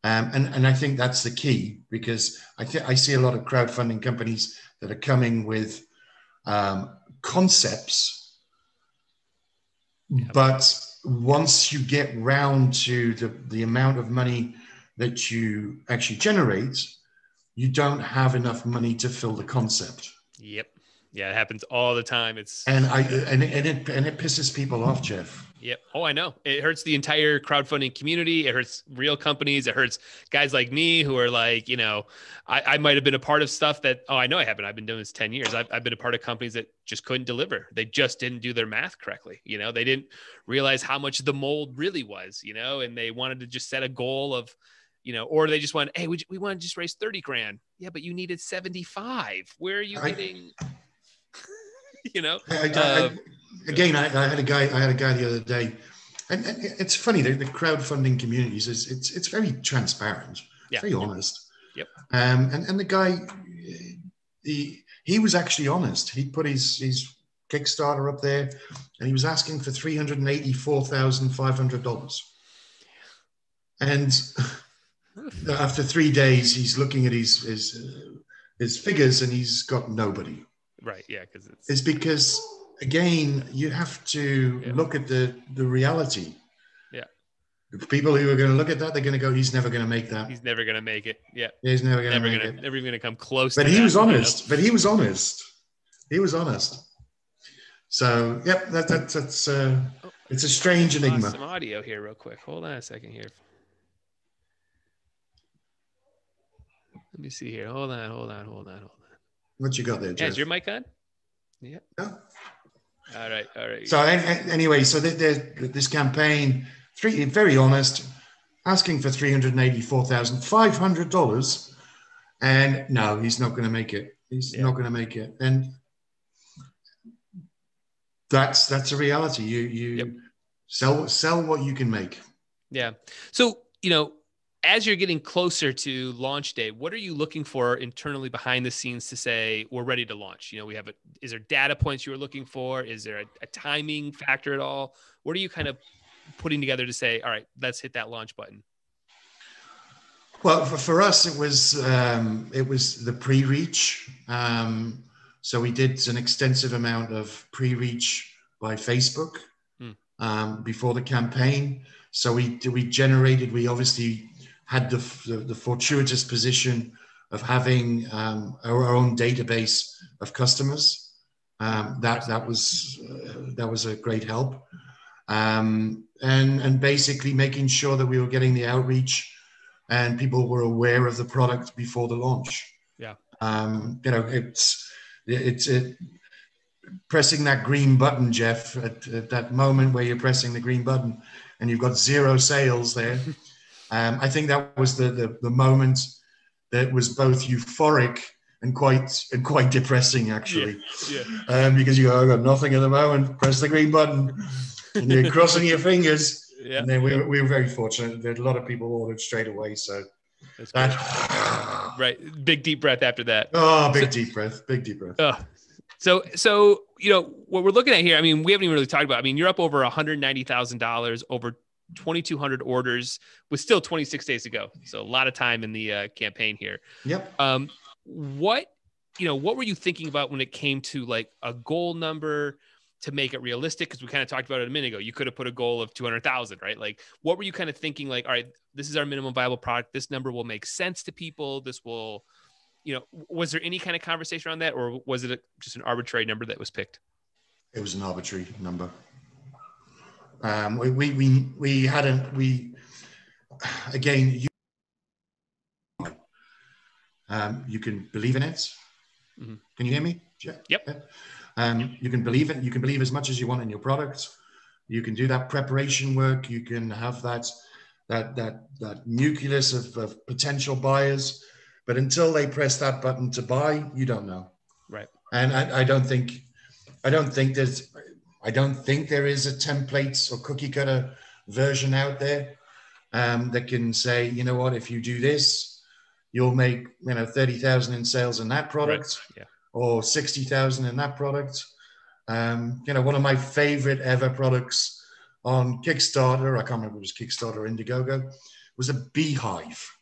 Um, and, and I think that's the key because I think I see a lot of crowdfunding companies that are coming with um, concepts, Yeah. but once you get round to the, the amount of money that you actually generate, you don't have enough money to fill the concept. Yep. Yeah, it happens all the time. It's And I and, it- and it and it pisses people off, Jeff. Yep. Oh, I know. It hurts the entire crowdfunding community. It hurts real companies. It hurts guys like me who are like, you know, I, I might have been a part of stuff that, oh, I know I haven't. I've been doing this 10 years. I've, I've been a part of companies that just couldn't deliver. They just didn't do their math correctly. You know, they didn't realize how much the mold really was, you know, and they wanted to just set a goal of, you know, or they just went, hey, we, we want to just raise 30 grand. Yeah, but you needed 75. Where are you I- getting, you know? I, I- Um, again, I, I had a guy. I had a guy the other day, and, and it's funny. The, the crowdfunding communities is it's it's very transparent, Yeah. very honest. Yep. Um, and and the guy, he he was actually honest. He put his his Kickstarter up there, and he was asking for three hundred and eighty four thousand five hundred dollars. And after three days, he's looking at his his uh, his figures, and he's got nobody Right. Yeah. Cause it's, is because again you have to Yeah. look at the the reality Yeah. The people who are going to look at that they're going to go he's never going to make that he's never going to make it. Yeah. he's never going to never make gonna it never even gonna come close but to he was honest but he was honest he was honest so yep that, that that's uh Oh, it's a strange enigma some audio here real quick hold on a second here let me see here hold on hold on hold on hold on what you got there yeah is your mic on? Yeah. All right all right. So an- an- anyway so this campaign three very honest asking for $384500 and no he's not going to make it. He's Yeah. not going to make it. And that's that's a reality. You you Yep. sell sell what you can make. Yeah. So, you know, as you're getting closer to launch day, what are you looking for internally behind the scenes to say we're ready to launch? You know, we have a is there data points you were looking for? Is there a, a timing factor at all? What are you kind of putting together to say, all right, let's hit that launch button? Well, for, for us, it was um, it was the pre-reach. Um, so we did an extensive amount of pre-reach by Facebook Hmm. um, before the campaign. So we we generated. We obviously had the the, the fortuitous position of having um, our own database of customers. Um, that that was uh, that was a great help, um, and and basically making sure that we were getting the outreach and people were aware of the product before the launch. Yeah. Um, you know, it's it's it, pressing that green button, Jeff, at, at that moment where you're pressing the green button and you've got zero sales there. um, I think that was the, the the moment that was both euphoric and quite and quite depressing actually, Yeah. um, because you go, I got nothing at the moment. Press the green button, and you're crossing your fingers. Yeah. And then we, were- we were very fortunate that a lot of people ordered straight away. So That's that right. Big deep breath after that. Oh, big deep breath. Big deep breath. Uh, so, so you know what we're looking at here. I mean, we haven't even really talked about. I mean, you're up over one hundred ninety thousand dollars, over twenty two hundred orders, with still twenty six days to go. So a lot of time in the uh, campaign here. Yep. Um, what you know, what were you thinking about when it came to like a goal number? to make it realistic because we kind of talked about it a minute ago you could have put a goal of 200000 right like what were you kind of thinking like all right this is our minimum viable product this number will make sense to people this will you know was there any kind of conversation around that or was it a, just an arbitrary number that was picked it was an arbitrary number um, we, we we we hadn't we again you um, you can believe in it mm-hmm. can you hear me yeah. yep um, you can believe it. You can believe as much as you want in your product. You can do that preparation work. You can have that that that that nucleus of, of potential buyers. But until they press that button to buy, you don't know. Right. And I, I don't think I don't think there's I don't think there is a template or cookie cutter version out there um, that can say, you know what, if you do this, you'll make you know thirty thousand in sales in that product. Right. Yeah or 60,000 in that product. Um, you know, one of my favorite ever products on Kickstarter, I can't remember if it was Kickstarter or Indiegogo, was a beehive.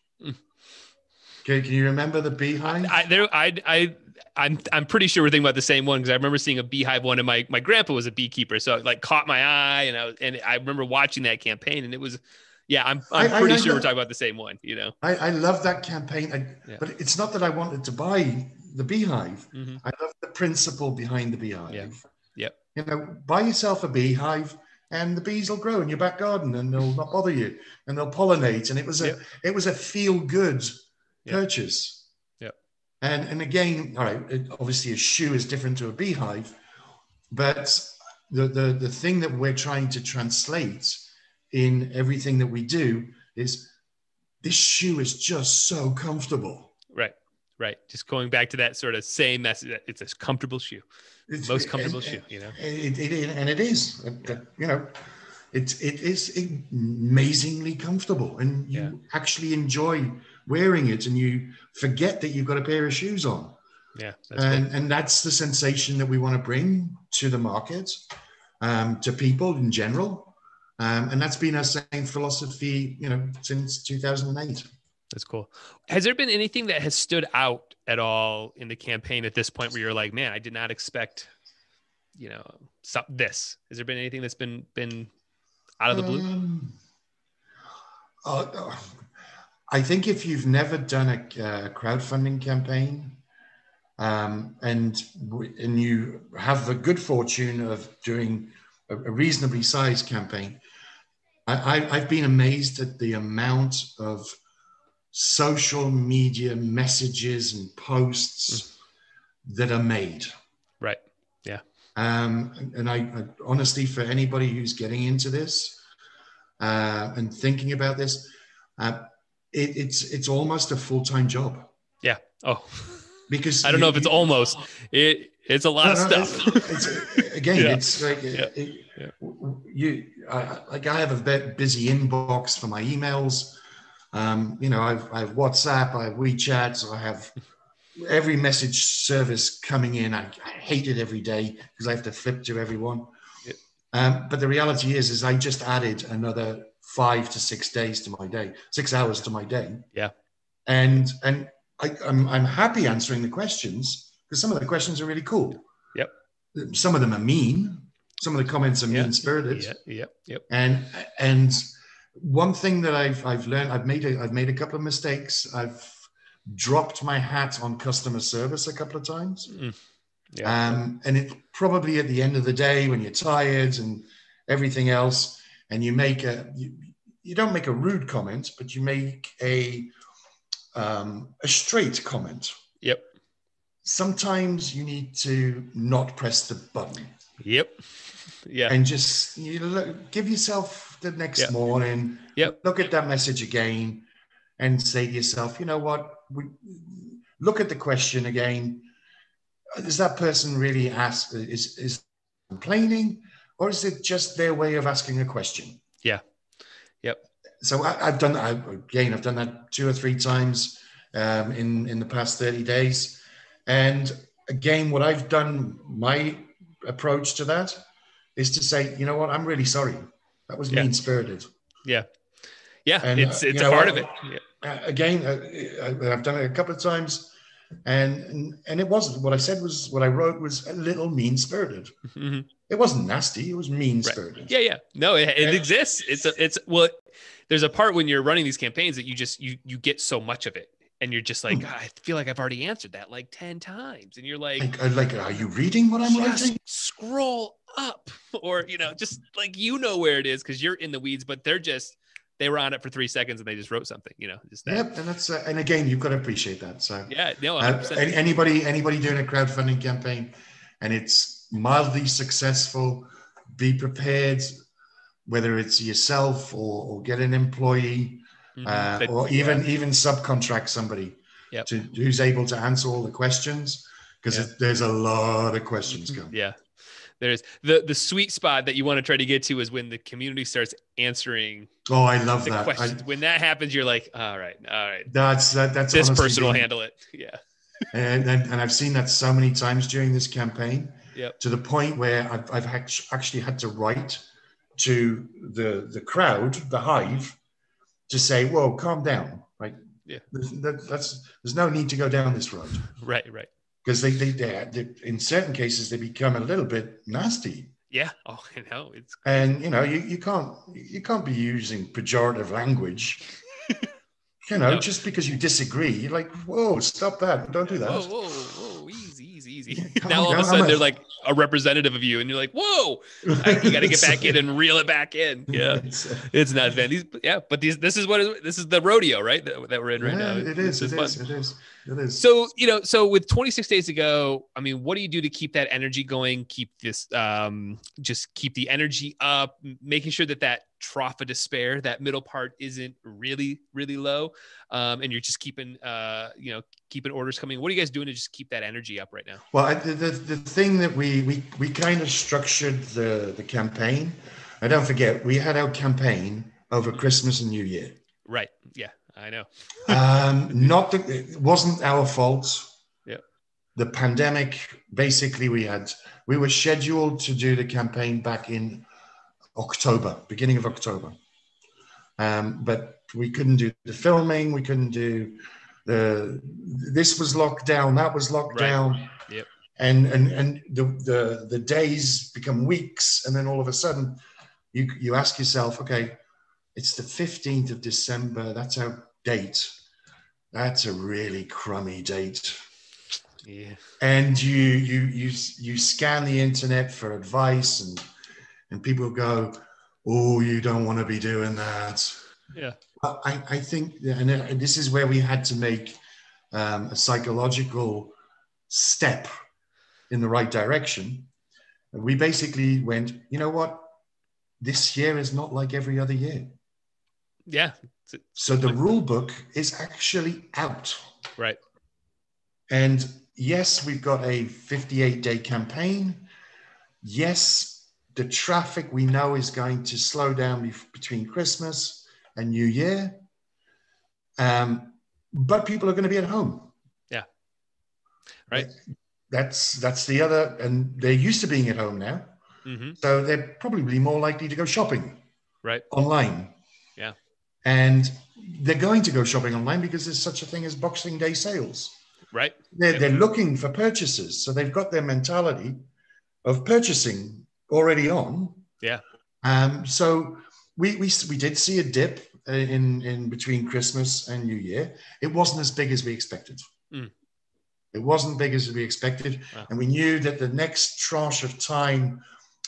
Okay, can you remember the beehive? I, there, I, I, I'm, I'm pretty sure we're thinking about the same one because I remember seeing a beehive one, and my, my grandpa was a beekeeper, so it like caught my eye, and I was, and I remember watching that campaign, and it was, yeah, I'm, I'm I, pretty I, sure we're talking about the same one. You know, I, I love that campaign, yeah. but it's not that I wanted to buy the beehive. Mm-hmm. I love the principle behind the beehive. Yeah. Yep. You know, buy yourself a beehive and the bees will grow in your back garden and they'll not bother you and they'll pollinate. And it was a yep. it was a feel good purchase. Yeah. And and again, all right, it, obviously a shoe is different to a beehive, but the, the the thing that we're trying to translate in everything that we do is this shoe is just so comfortable. Right. Right. Just going back to that sort of same message. It's a comfortable shoe, it's, most comfortable shoe, you know? It, it, and it is, yeah. you know, it, it is amazingly comfortable and you yeah. actually enjoy wearing it and you forget that you've got a pair of shoes on. Yeah. and, and that's the sensation that we want to bring to the market, um, to people in general. Um, and that's been our same philosophy, you know, since 2008. That's cool. Has there been anything that has stood out at all in the campaign at this point where you're like, man, I did not expect, you know, this? Has there been anything that's been been out of the blue? Um, uh, I think if you've never done a uh, crowdfunding campaign, um, and and you have the good fortune of doing a, a reasonably sized campaign, I, I, I've been amazed at the amount of social media messages and posts mm. that are made. Right. Yeah. Um, and I, I, honestly, for anybody who's getting into this uh, and thinking about this, uh, it, it's it's almost a full time job. Yeah. Oh. Because I don't you, know if it's you, almost it. It's a lot no, of no, stuff. It's, it's, again, yeah. it's like yeah. It, yeah. you. I, like I have a bit busy inbox for my emails. Um, you know, I've, I have WhatsApp, I have WeChat, so I have every message service coming in. I, I hate it every day because I have to flip to everyone. Um, but the reality is, is I just added another five to six days to my day, six hours to my day. Yeah. And and I, I'm I'm happy answering the questions because some of the questions are really cool. Yep. Some of them are mean. Some of the comments are mean spirited. Yep. Yep. Yep. And and one thing that I've I've learned I've made a, I've made a couple of mistakes. I've dropped my hat on customer service a couple of times. Mm. Yeah. Um, and it probably at the end of the day when you're tired and everything else, and you make a you, you don't make a rude comment, but you make a um, a straight comment. Yep. Sometimes you need to not press the button. Yep. Yeah. And just you look, give yourself the next yep. morning. Yep. Look at that message again and say to yourself, you know what? We, look at the question again. Is that person really ask is is complaining or is it just their way of asking a question? Yeah. Yep. So I, have done that again. I've done that two or three times, um, in in the past 30 days. And again, what I've done, my approach to that is to say, you know what, I'm really sorry. That was Yeah. mean spirited. Yeah. Yeah. And, it's uh, it's you a know part what? of it. Yeah. Uh, again, uh, I, I've done it a couple of times, and, and it wasn't what I said was what I wrote was a little mean spirited. Mhm. It wasn't nasty. It was mean spirited. Yeah, yeah. No, it, it exists. It's a, it's well, there's a part when you're running these campaigns that you just you you get so much of it, and you're just like, Hmm. I feel like I've already answered that like ten times, and you're like, Like, like, are you reading what I'm writing? scroll up, or you know, just like you know where it is because you're in the weeds, but they're just they were on it for three seconds and they just wrote something, you know, just that. Yep, and that's uh, and again, you've got to appreciate that. So, Yeah, no, uh, 100%. any- anybody anybody doing a crowdfunding campaign, and it's mildly successful, be prepared. Whether it's yourself or, or get an employee, Mhm. uh, But- or even even subcontract somebody Yep. to who's able to answer all the questions because Yeah. there's a lot of questions coming. Yeah. There's the the sweet spot that you want to try to get to is when the community starts answering Oh, I love the that. I- questions. when that happens, you're like, all right, all right, that's that, that's this person will handle it. Yeah. and, and and I've seen that so many times during this campaign. Yep. To the point where I've, I've act- actually had to write to the the crowd, the hive, to say, "Whoa, calm down!" Right? Yeah. There's, that, that's there's no need to go down this road Right, right. Because they, they they they in certain cases they become a little bit nasty, Yeah. Oh, I know. It's and you know you, you can't you can't be using pejorative language. You know, No. just because you disagree, you're like, "Whoa, stop that! Don't do that." whoa, whoa, whoa, easy. Now all of a sudden they're like a representative of you, and you're like, whoa, I- you got to get back in and reel it back in. Yeah. It's, uh, It's not fun. These, yeah, but these, this is what is, this is the rodeo, right? That, that we're in right yeah, now. it is. It fun. is. It is. It is. So you know, so with 26 days to go, I mean, what do you do to keep that energy going? Keep this, um, just keep the energy up, making sure that that trough of despair, that middle part, isn't really, really low, um, and you're just keeping, uh, you know, keeping orders coming. What are you guys doing to just keep that energy up right now? Well, I, the, the the thing that we we we kind of structured the the campaign. And don't forget, we had our campaign over Christmas and New Year. Right? Yeah, I know. Um, not that it wasn't our fault. Yeah. The pandemic. Basically, we had we were scheduled to do the campaign back in October, beginning of October. Um, but we couldn't do the filming. We couldn't do the. This was locked down. That was locked Right. down. Yep. And and and the the the days become weeks, and then all of a sudden, you you ask yourself, okay, it's the fifteenth of December. That's our date. That's a really crummy date Yeah. and you you you you scan the internet for advice and and people go oh you don't want to be doing that Yeah. But i i think and this is where we had to make um, a psychological step in the right direction we basically went you know what this year is not like every other year Yeah. so the rule book is actually out Right. And yes, we've got a 58 day campaign. Yes, the traffic we know is going to slow down between Christmas and New Year. Um, but people are going to be at home. Yeah. Right. That's that's the other, and they're used to being at home now, hmm so they're probably more likely to go shopping Right. online. Yeah. And they're going to go shopping online because there's such a thing as Boxing Day sales. Right. They're, Yep. they're looking for purchases. So they've got their mentality of purchasing already on. Yeah. Um, so we, we, we did see a dip in, in between Christmas and New Year. It wasn't as big as we expected. Mm. It wasn't big as we expected. Wow. And we knew that the next tranche of time,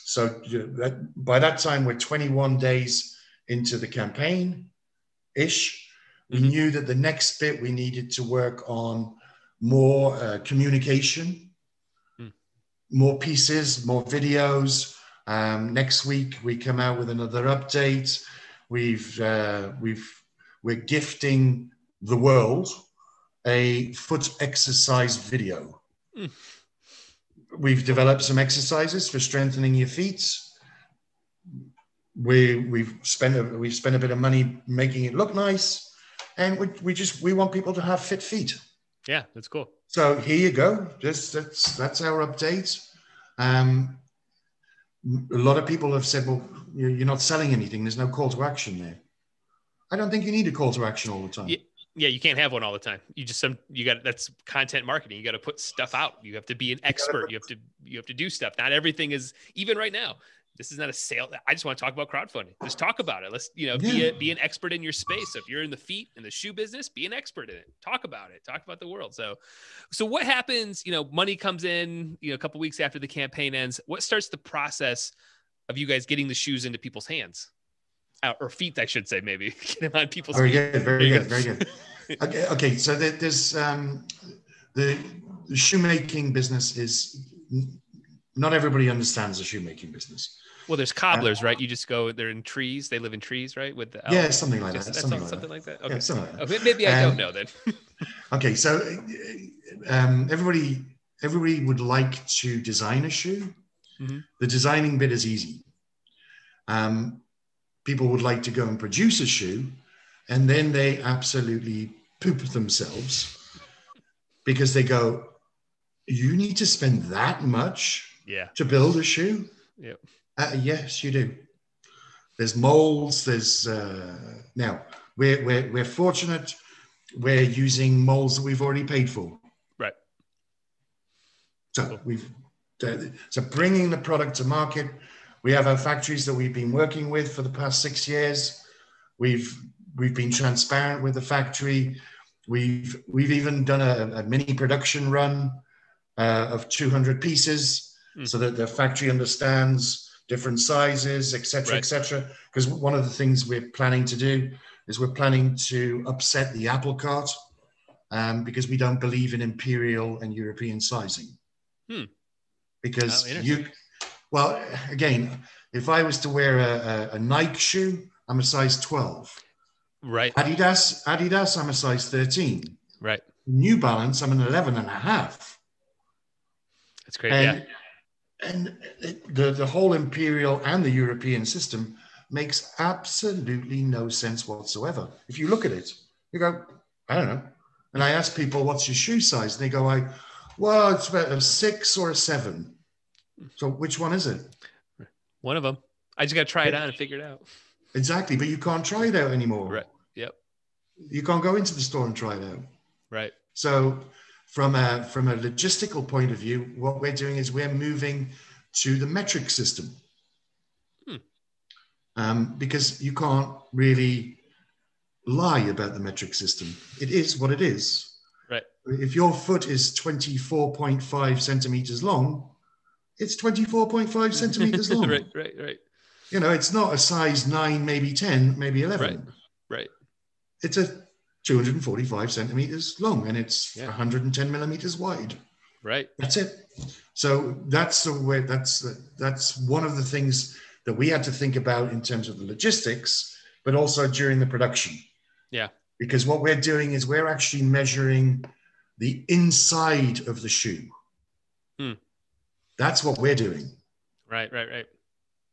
so that, by that time, we're 21 days into the campaign ish. We Mhm. knew that the next bit we needed to work on more uh, communication. More pieces, more videos. Um, next week we come out with another update. We've uh, we've we're gifting the world a foot exercise video. Hmm. We've developed some exercises for strengthening your feet. We we've spent a, we've spent a bit of money making it look nice, and we, we just we want people to have fit feet. Yeah, that's cool. So here you go. Just that's that's our update. Um, a lot of people have said, "Well, you're not selling anything. There's no call to action there." I don't think you need a call to action all the time. Yeah, yeah, you can't have one all the time. You just some you got that's content marketing. You got to put stuff out. You have to be an expert. You have to you have to do stuff. Not everything is even right now this is not a sale. I just want to talk about crowdfunding. Just talk about it. Let's, you know, yeah. be a, be an expert in your space. So if you're in the feet and the shoe business, be an expert in it. Talk about it. Talk about the world. So, so what happens? You know, money comes in. You know, a couple weeks after the campaign ends. What starts the process of you guys getting the shoes into people's hands, uh, or feet, I should say, maybe get them on people's. Very feet. good. Very good. Very good. okay, okay. So there's um, the, the shoemaking business is not everybody understands the shoemaking business. Well, there's cobblers, uh, right? You just go. They're in trees. They live in trees, right? With the yeah, something like that. Something, like, something that. like that. Okay. Yeah, something like that. Okay, maybe I um, don't know then. okay, so um, everybody everybody would like to design a shoe. Mm-hmm. The designing bit is easy. Um, people would like to go and produce a shoe, and then they absolutely poop themselves because they go, "You need to spend that much." Yeah. To build a shoe. Yep. Uh, yes, you do. There's molds. There's uh, now we're, we're we're fortunate. We're using molds that we've already paid for. Right. So we've so bringing the product to market. We have our factories that we've been working with for the past six years. We've we've been transparent with the factory. We've we've even done a, a mini production run uh, of 200 pieces, mm. so that the factory understands different sizes, etc., right. etc. Because one of the things we're planning to do is we're planning to upset the apple cart um, because we don't believe in imperial and European sizing. Hmm. Because oh, you, well, again, if I was to wear a, a, a Nike shoe, I'm a size 12. Right. Adidas, Adidas, I'm a size 13. Right. New Balance, I'm an 11 and a half. That's great. And, yeah and the, the whole imperial and the European system makes absolutely no sense whatsoever. If you look at it, you go, I don't know. And I ask people, what's your shoe size? And they go, I, well, it's about a six or a seven. So which one is it? One of them. I just got to try it out and figure it out. Exactly. But you can't try it out anymore. Right. Yep. You can't go into the store and try it out. Right. So from a from a logistical point of view, what we're doing is we're moving to the metric system hmm. um, because you can't really lie about the metric system. It is what it is. Right. If your foot is 24.5 centimeters long, it's 24.5 centimeters long. right, right, right. You know, it's not a size nine, maybe 10, maybe 11. Right, right. It's a 245 centimeters long and it's yeah. 110 millimeters wide. Right. That's it. So that's the way. That's the, that's one of the things that we had to think about in terms of the logistics, but also during the production. Yeah. Because what we're doing is we're actually measuring the inside of the shoe. Hmm. That's what we're doing. Right. Right. Right.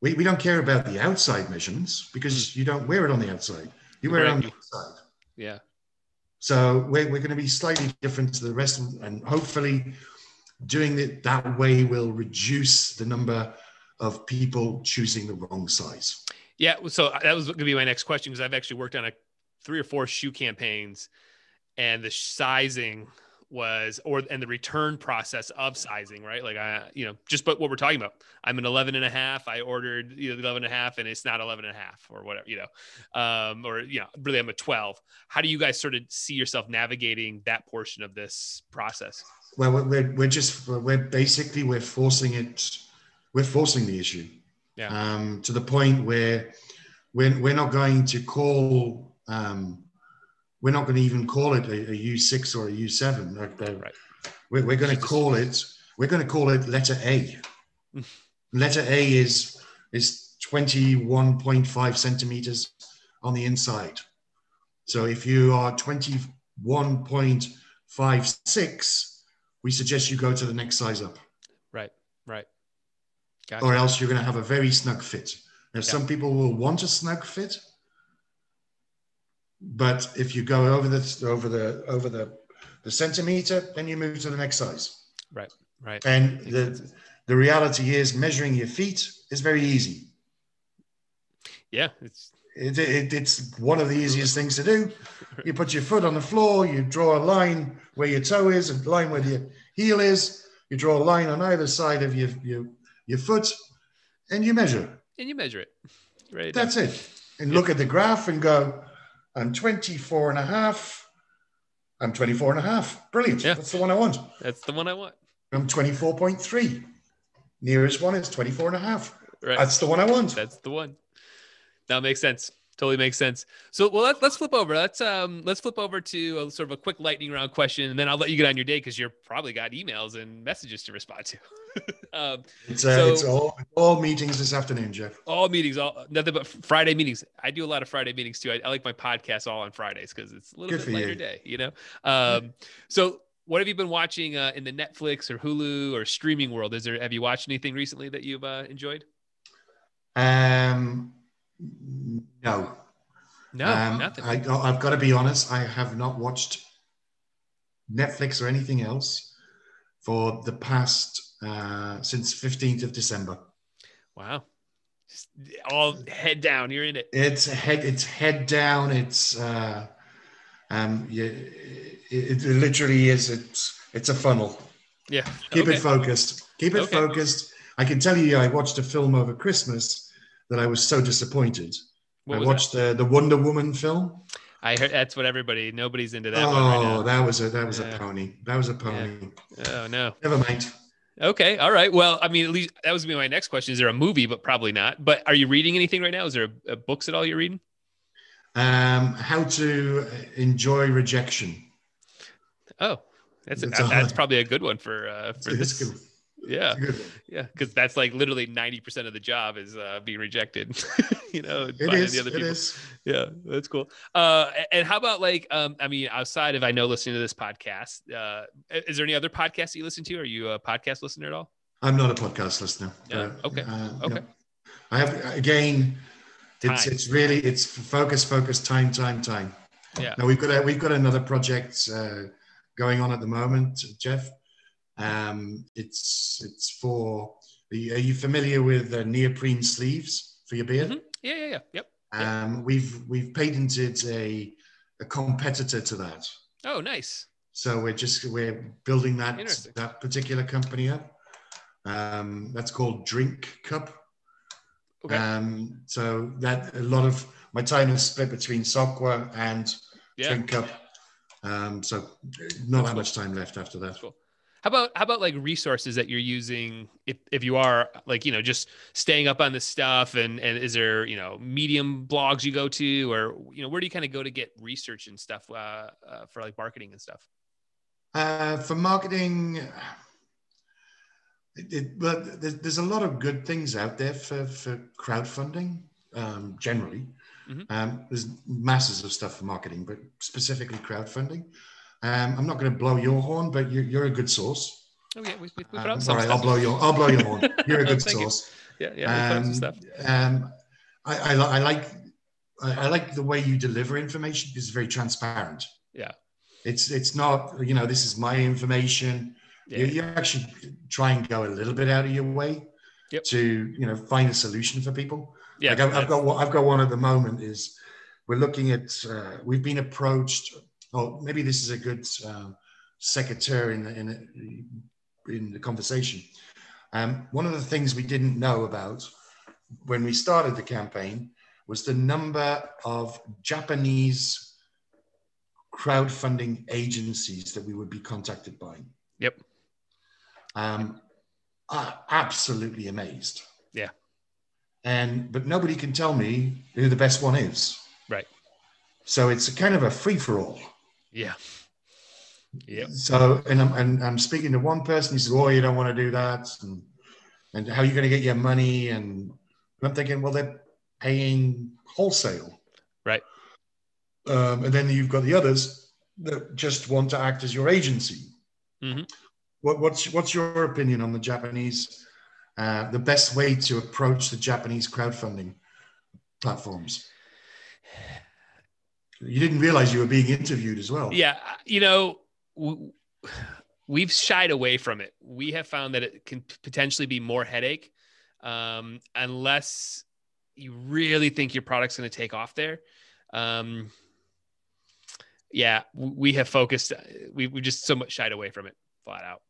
We, we don't care about the outside measurements because hmm. you don't wear it on the outside. You wear right. it on the inside. Yeah. So we're, we're going to be slightly different to the rest, of, and hopefully, doing it that way will reduce the number of people choosing the wrong size. Yeah, so that was going to be my next question because I've actually worked on a three or four shoe campaigns, and the sizing was or and the return process of sizing right? Like i you know just but what we're talking about i'm an 11 and a half i ordered you know 11 and a half and it's not 11 and a half or whatever you know um or you know really i'm a 12 how do you guys sort of see yourself navigating that portion of this process? Well we're, we're just we're basically we're forcing it we're forcing the issue. Yeah. Um to the point where we're, we're not going to call um we're not going to even call it a a U6 or a U7. right. We're, we're going to call it, we're going to call it letter A. letter A is, is 21.5 centimeters on the inside. So if you are 21.56, we suggest you go to the next size up. Right, right. Gotcha. Or else you're going to have a very snug fit. Now, yeah. some people will want a snug fit, but if you go over the over the over the the centimeter, then you move to the next size. Right. Right. And the the reality is, measuring your feet is very easy. Yeah. It's It, it, it's one of the easiest things to do. You put your foot on the floor, you draw a line where your toe is, a line where your heel is. You draw a line on either side of your your, your foot, and you measure. and you measure it. Right. That's it. And look at the graph and go, I'm 24 and a half. I'm 24 and a half. Brilliant. Yeah. That's the one I want. That's the one I want. I'm 24.3. Nearest one is 24 and a half. Right. That's the one I want. That's the one. That makes sense. Totally makes sense. So, well, let, let's flip over. Let's um, let's flip over to a, sort of a quick lightning round question, and then I'll let you get on your day because you're probably got emails and messages to respond to. um, It's, uh, So- it's all, all meetings this afternoon, Jeff. all meetings, all nothing but Friday meetings. I do a lot of Friday meetings too. I, I like my podcast all on Fridays because it's a little Good bit later you. day, you know. Um, so, what have you been watching uh, in the Netflix or Hulu or streaming world? Is there have you watched anything recently that you've uh, enjoyed? Um, no. No, um, nothing. I, I've got to be honest. I have not watched Netflix or anything else for the past uh, since 15th of December. Wow. Just all head down. You're in it. It's head. It's head down. It's uh, um, yeah, it, it literally is. It's it's a funnel. Yeah. Keep Okay. it focused. Keep it Okay. focused. I can tell you, I watched a film over Christmas that I was so disappointed. What I watched the the Wonder Woman film. I heard that's what everybody. Nobody's into that oh, one right that was a that was Yeah. a pony. That was a pony. now. Oh no. Never mind. Okay. All right. Well, I mean, at least that was my next question. Is there a movie? But probably not. But are you reading anything right now? Is there a, a books at all you're reading? Um, how to enjoy rejection. Oh, that's a, a- that's probably a good one for uh, for It's this. Yeah. It's a good one. Yeah. Because that's like literally ninety percent of the job is uh, being rejected. you know, It is. the other It people. is. yeah that's cool uh and how about like um i mean outside of i know listening to this podcast uh is there any other podcasts that you listen to are you a podcast listener at all I'm not a podcast listener. Yeah, okay, uh, okay. no. I have again. It's Time. it's really it's focus, focus, time, time, time. Yeah. Now we've got a, we've got another project uh, going on at the moment, Jeff. Um, it's it's for. Are you, familiar with uh, neoprene sleeves for your beard? Mhm. yeah yeah yeah yep. Um, we've we've patented a a competitor to that. oh nice So we're just we're building that that particular company up. Um, that's called Drink Cup. okay Um, so that a lot of my time is split between Sockwa and yeah Drink Cup. Um, so not that much time left after that. that's cool how about how about like resources that you're using if, if you are like you know just staying up on this stuff and and is there you know medium blogs you go to or you know where do you kind of go to get research and stuff uh, uh for like marketing and stuff Uh, for marketing, it, it, but there's, there's a lot of good things out there for, for crowdfunding um, generally. Mhm. Um, there's masses of stuff for marketing, but specifically crowdfunding. Um, I'm not going to blow your horn, but you're, you're a good source. oh yeah we, we put Um, some all right. I'll blow your I'll blow your horn. You're a good Thank you. source. yeah yeah we put out some Um, stuff um, I, I, I like I, I like the way you deliver information. Because it's very transparent. Yeah. It's it's not you know this is my information. yeah You, you actually try and go a little bit out of your way Yep. to you know find a solution for people. yeah like I've, I've got I've got one at the moment. Is we're looking at uh, we've been approached. Oh, maybe this is a good um, secretary in the, in the, in the conversation. Um, one of the things we didn't know about when we started the campaign was the number of Japanese crowdfunding agencies that we would be contacted by. Yep. Um, absolutely amazed. Yeah. And but nobody can tell me who the best one is. Right. So it's a kind of a free for all. Yeah. Yeah. So, and I'm, and I'm speaking to one person. He says, "Oh, you don't want to do that, and and how are you going to get your money?" And I'm thinking, well, they're paying wholesale, Right. Um, and then you've got the others that just want to act as your agency. Mhm. What, what's what's your opinion on the Japanese? Uh, the best way to approach the Japanese crowdfunding platforms? You didn't realize you were being interviewed as well. Yeah, you know, we've shied away from it. We have found that it can potentially be more headache um, unless you really think your product's going to take off there. Um, yeah, we have focused. We we just so much shied away from it flat out.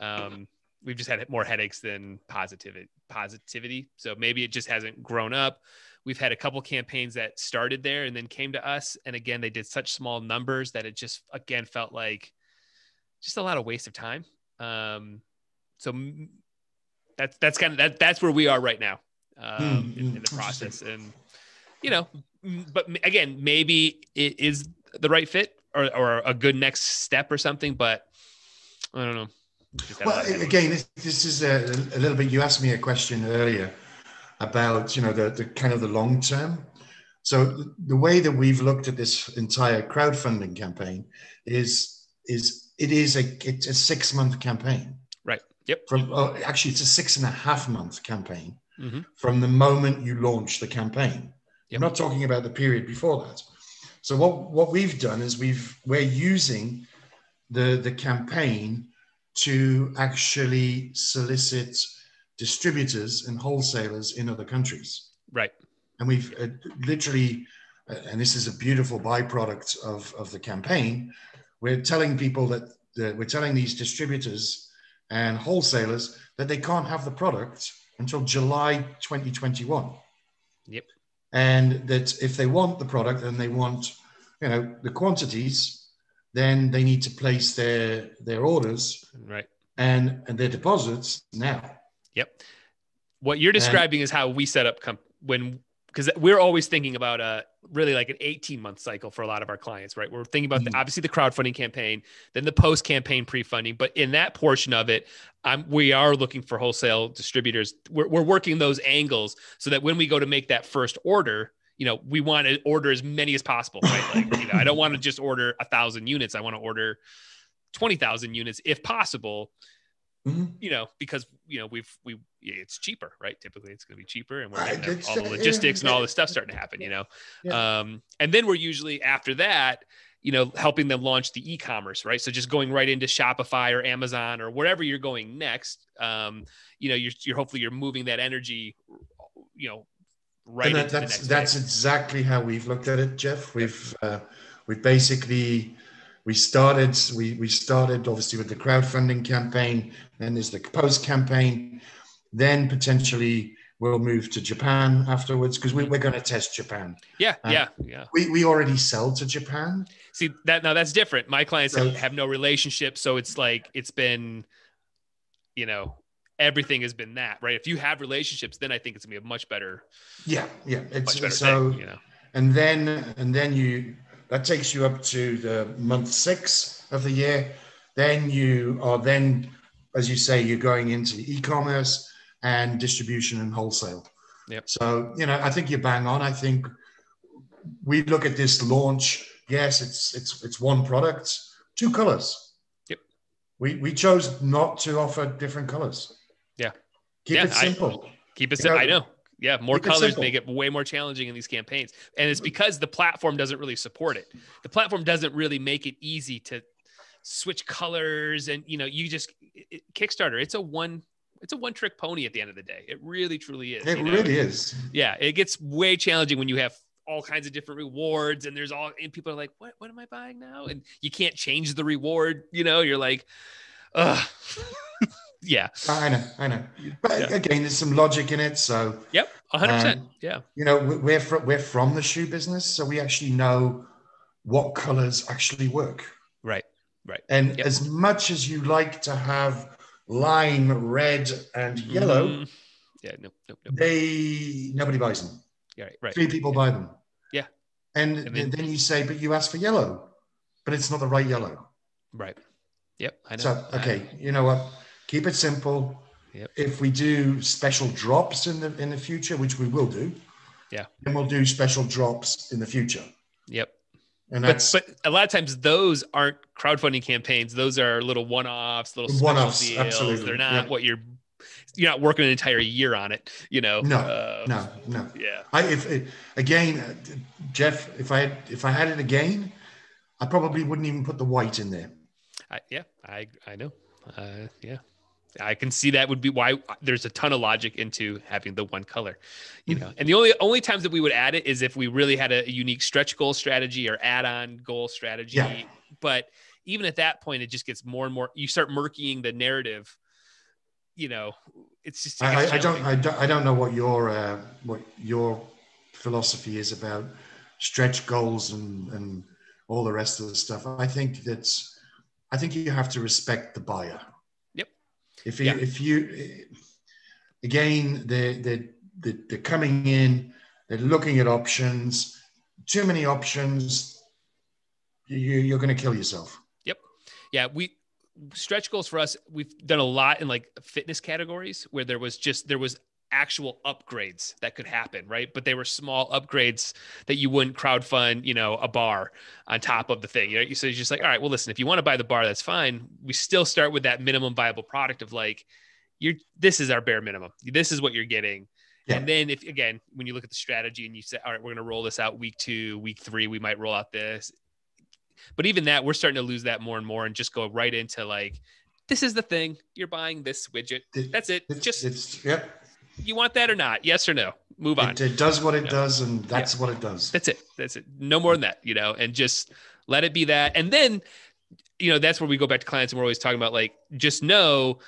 Um, we've just had more headaches than positivity. Positivity. So maybe it just hasn't grown up. We've had a couple campaigns that started there and then came to us, and again they did such small numbers that it just again felt like just a lot of waste of time. Um, so that's that's kind of that that's where we are right now um, mm, in, in, the process, and you know, but again, maybe it is the right fit or, or a good next step or something, but I don't know. Well, again, this, this is a, a, little bit. You asked me a question earlier about you know the, the kind of the long term. So the way that we've looked at this entire crowdfunding campaign is is it is a it's a six month campaign. Right. Yep. From oh, actually, it's a six and a half month campaign mm-hmm. from the moment you launch the campaign. Yep. I'm not talking about the period before that. So what what we've done is we've we're using the the campaign to actually solicit distributors and wholesalers in other countries. Right. And we've uh, literally, uh, and this is a beautiful byproduct of, of the campaign, we're telling people that the, we're telling these distributors and wholesalers that they can't have the product until July 2021. Yep. And that if they want the product and they want, you know, the quantities, then they need to place their their orders right and and their deposits now. Yep. What you're describing and, is how we set up comp- when because we're always thinking about a really like an 18 month cycle for a lot of our clients, right? We're thinking about the, mm-hmm. obviously the crowdfunding campaign, then the post campaign pre funding, but in that portion of it, I'm, we are looking for wholesale distributors. We're, we're working those angles so that when we go to make that first order, you know, we want to order as many as possible, right? Like, you know, I don't want to just order a thousand units. I want to order 20,000 units if possible Mm-hmm. You know, because you know we've we it's cheaper, right? Typically, it's going to be cheaper, and we're all the logistics and all this stuff starting to happen. You know, yeah. um, and then we're usually after that, you know, helping them launch the e-commerce, right? So just going right into Shopify or Amazon or wherever you're going next. Um, you know, you're, you're hopefully you're moving that energy, you know, right. That, that's that's exactly how we've looked at it, Jeff. We've uh, we've basically we started we, we started obviously with the crowdfunding campaign then there's the post campaign then potentially we'll move to japan afterwards because we, are going to test japan. Yeah uh, yeah yeah. we, we already sell to japan. See that now that's different. My clients so, have, have no relationship so it's like it's been you know everything has been that right? If you have relationships then i think it's gonna be a much better yeah yeah it's so thing, you know? and then and then you that takes you up to the month six of the year. Then you are then, as you say, you're going into e-commerce and distribution and wholesale. Yep. So you know, I think you're bang on. I think we look at this launch. Yes, it's it's it's one product, two colors. Yep. We we chose not to offer different colors. Yeah. Keep yeah, it simple. I, keep it simple. I know. Yeah, more colors make it way more challenging in these campaigns. And it's mm-hmm. because the platform doesn't really support it. The platform doesn't really make it easy to switch colors and you know, you just it, Kickstarter, it's a one it's a one trick pony at the end of the day. It really truly is. It you know? really is. Yeah, it gets way challenging when you have all kinds of different rewards and there's all and people are like, "What what am I buying now?" And you can't change the reward, you know, you're like, "Ugh." yeah. I know, I know. But yeah. again, there's some logic in it. So yep, 100. Um, percent Yeah. You know, we're from, we're from the shoe business, so we actually know what colors actually work. Right. Right. And yep. as much as you like to have lime, red, and yellow, mm. yeah, no, no, no, they nobody buys them. Yeah, right. right. Three people yeah. buy them. Yeah. And, and then, then, you say, but you asked for yellow, but it's not the right yellow. Right. Yep. I know. So okay, you know what? Keep it simple. Yep. If we do special drops in the in the future, which we will do, yeah, then we'll do special drops in the future. Yep. And that's but, but a lot of times those aren't crowdfunding campaigns. Those are little one-offs, little one-offs, deals. Absolutely. They're not what you're you're not working an entire year on it. You know. No, Uh, no, no. Yeah. I if it, again, uh, Jeff, if I had if I had it again, I probably wouldn't even put the white in there. I, yeah. I I know. Uh, yeah. I can see that would be why there's a ton of logic into having the one color, you know. And the only only times that we would add it is if we really had a, unique stretch goal strategy or add-on goal strategy. Yeah. But even at that point, it just gets more and more. You start murkying the narrative. You know, it's just. I, I, I don't. I don't I don't know what your uh, what your philosophy is about stretch goals and and all the rest of the stuff. I think that's I think you have to respect the buyer. If you Yeah. if you again they're, they're, they're coming in, they're looking at options. Too many options, you, you're going to kill yourself. Yep. Yeah we stretch goals for us we've done a lot in like fitness categories where there was just there was actual upgrades that could happen right but they were small upgrades that you wouldn't crowdfund you know a bar on top of the thing you know so it's just like all right well listen if you want to buy the bar that's fine we still start with that minimum viable product of like you're this is our bare minimum this is what you're getting Yeah. and then if again when you look at the strategy and you say all right we're going to roll this out week two week three we might roll out this but even that, we're starting to lose that more and more and just go right into like, this is the thing. You're buying this widget. That's it. It's, just it's yeah, you want that or not? Yes or no? Move on. it, it does what it Yeah. does, and that's what it does. That's it. That's it. No more than that, you know, and just let it be that. And then, you know, that's where we go back to clients and we're always talking about like, just know,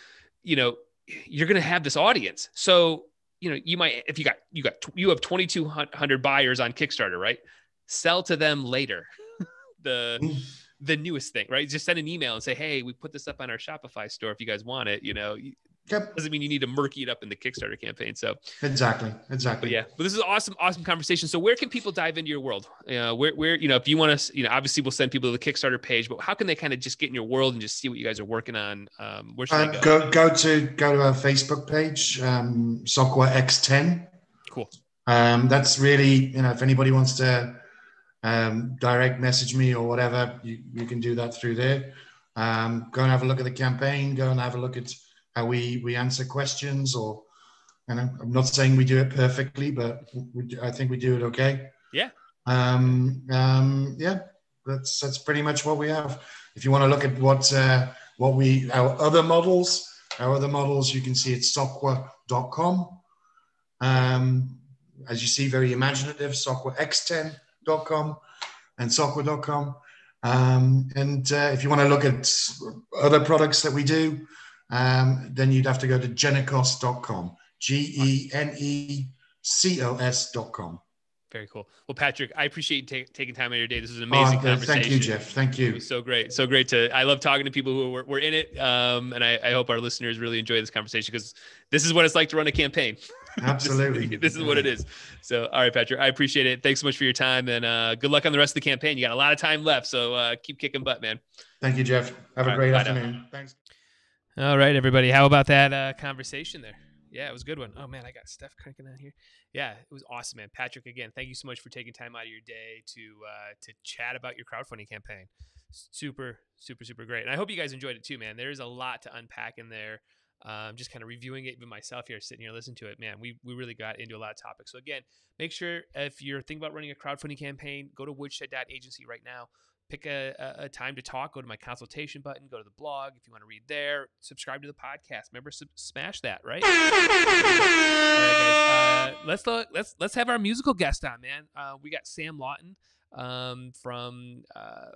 you know, you're going to have this audience. So, you know, you might, if you got, you got, you have 2,200 buyers on Kickstarter, right? Sell to them later. the, Mm. the newest thing, right? Just send an email and say, Hey, we put this up on our Shopify store. If you guys want it, you know, Yep, doesn't mean you need to murky it up in the Kickstarter campaign. So, exactly, exactly. but yeah, but this is awesome, awesome conversation. So where can people dive into your world? Uh, where, where, you know, if you want to, you know, obviously we'll send people to the Kickstarter page, but how can they kind of just get in your world and just see what you guys are working on? Um, where should Uh, go? go go to go to our Facebook page, um, Sockwa X10. Cool. Um, that's really you know if anybody wants to um, direct message me or whatever, you, you can do that through there. Um, go and have a look at the campaign. Go and have a look at how we we answer questions. Or you know, I'm not saying we do it perfectly, but we, I think we do it okay. Yeah. Um, um, yeah, that's that's pretty much what we have. If you want to look at what uh, what we our other models, our other models, you can see at sockwa.com. Um, as you see, very imaginative, sockwax10.com and sockwa.com. Um, and uh, if you want to look at other products that we do, um, then you'd have to go to genecos.com, G E N E C O S.com. Very cool. Well, Patrick, I appreciate you ta- taking time out of your day. This was an amazing Oh, conversation. thank you, Jeff. Thank It you. was so great. So great to, I love talking to people who were, were in it. Um, and I, I hope our listeners really enjoy this conversation because this is what it's like to run a campaign. Absolutely. this, this is what it is. So, all right, Patrick, I appreciate it. Thanks so much for your time and uh, good luck on the rest of the campaign. You got a lot of time left. So uh, keep kicking butt, man. Thank you, Jeff. Have All a right, great now. afternoon. Thanks. All right, everybody. How about that uh, conversation there? Yeah, it was a good one. Oh man, I got Steph cranking on here. Yeah, it was awesome, man. Patrick, again, thank you so much for taking time out of your day to uh, to chat about your crowdfunding campaign. Super, super, super great. And I hope you guys enjoyed it too, man. There's a lot to unpack in there. Um, just kind of reviewing it, even myself here, sitting here listening to it, man. We we really got into a lot of topics. So again, make sure if you're thinking about running a crowdfunding campaign, go to woodshed.agency right now pick a, a, time to talk. Go to my consultation button. Go to the blog if you want to read there. Subscribe to the podcast. Remember, sub- smash that, right? Right. Uh, let's lo- let's let's have our musical guest on, man. Uh, we got Sam Lawton um, from uh,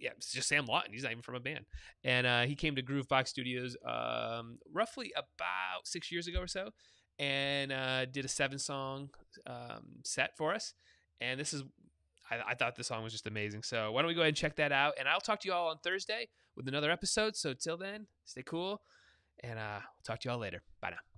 yeah, it's just Sam Lawton. He's not even from a band, and uh, he came to Groovebox Studios um, roughly about six years ago or so, and uh, did a seven song um, set for us. And this is I, I thought the song was just amazing. So why don't we go ahead and check that out? And I'll talk to you all on Thursday with another episode. So till then, stay cool, and uh, we'll talk to you all later. Bye now.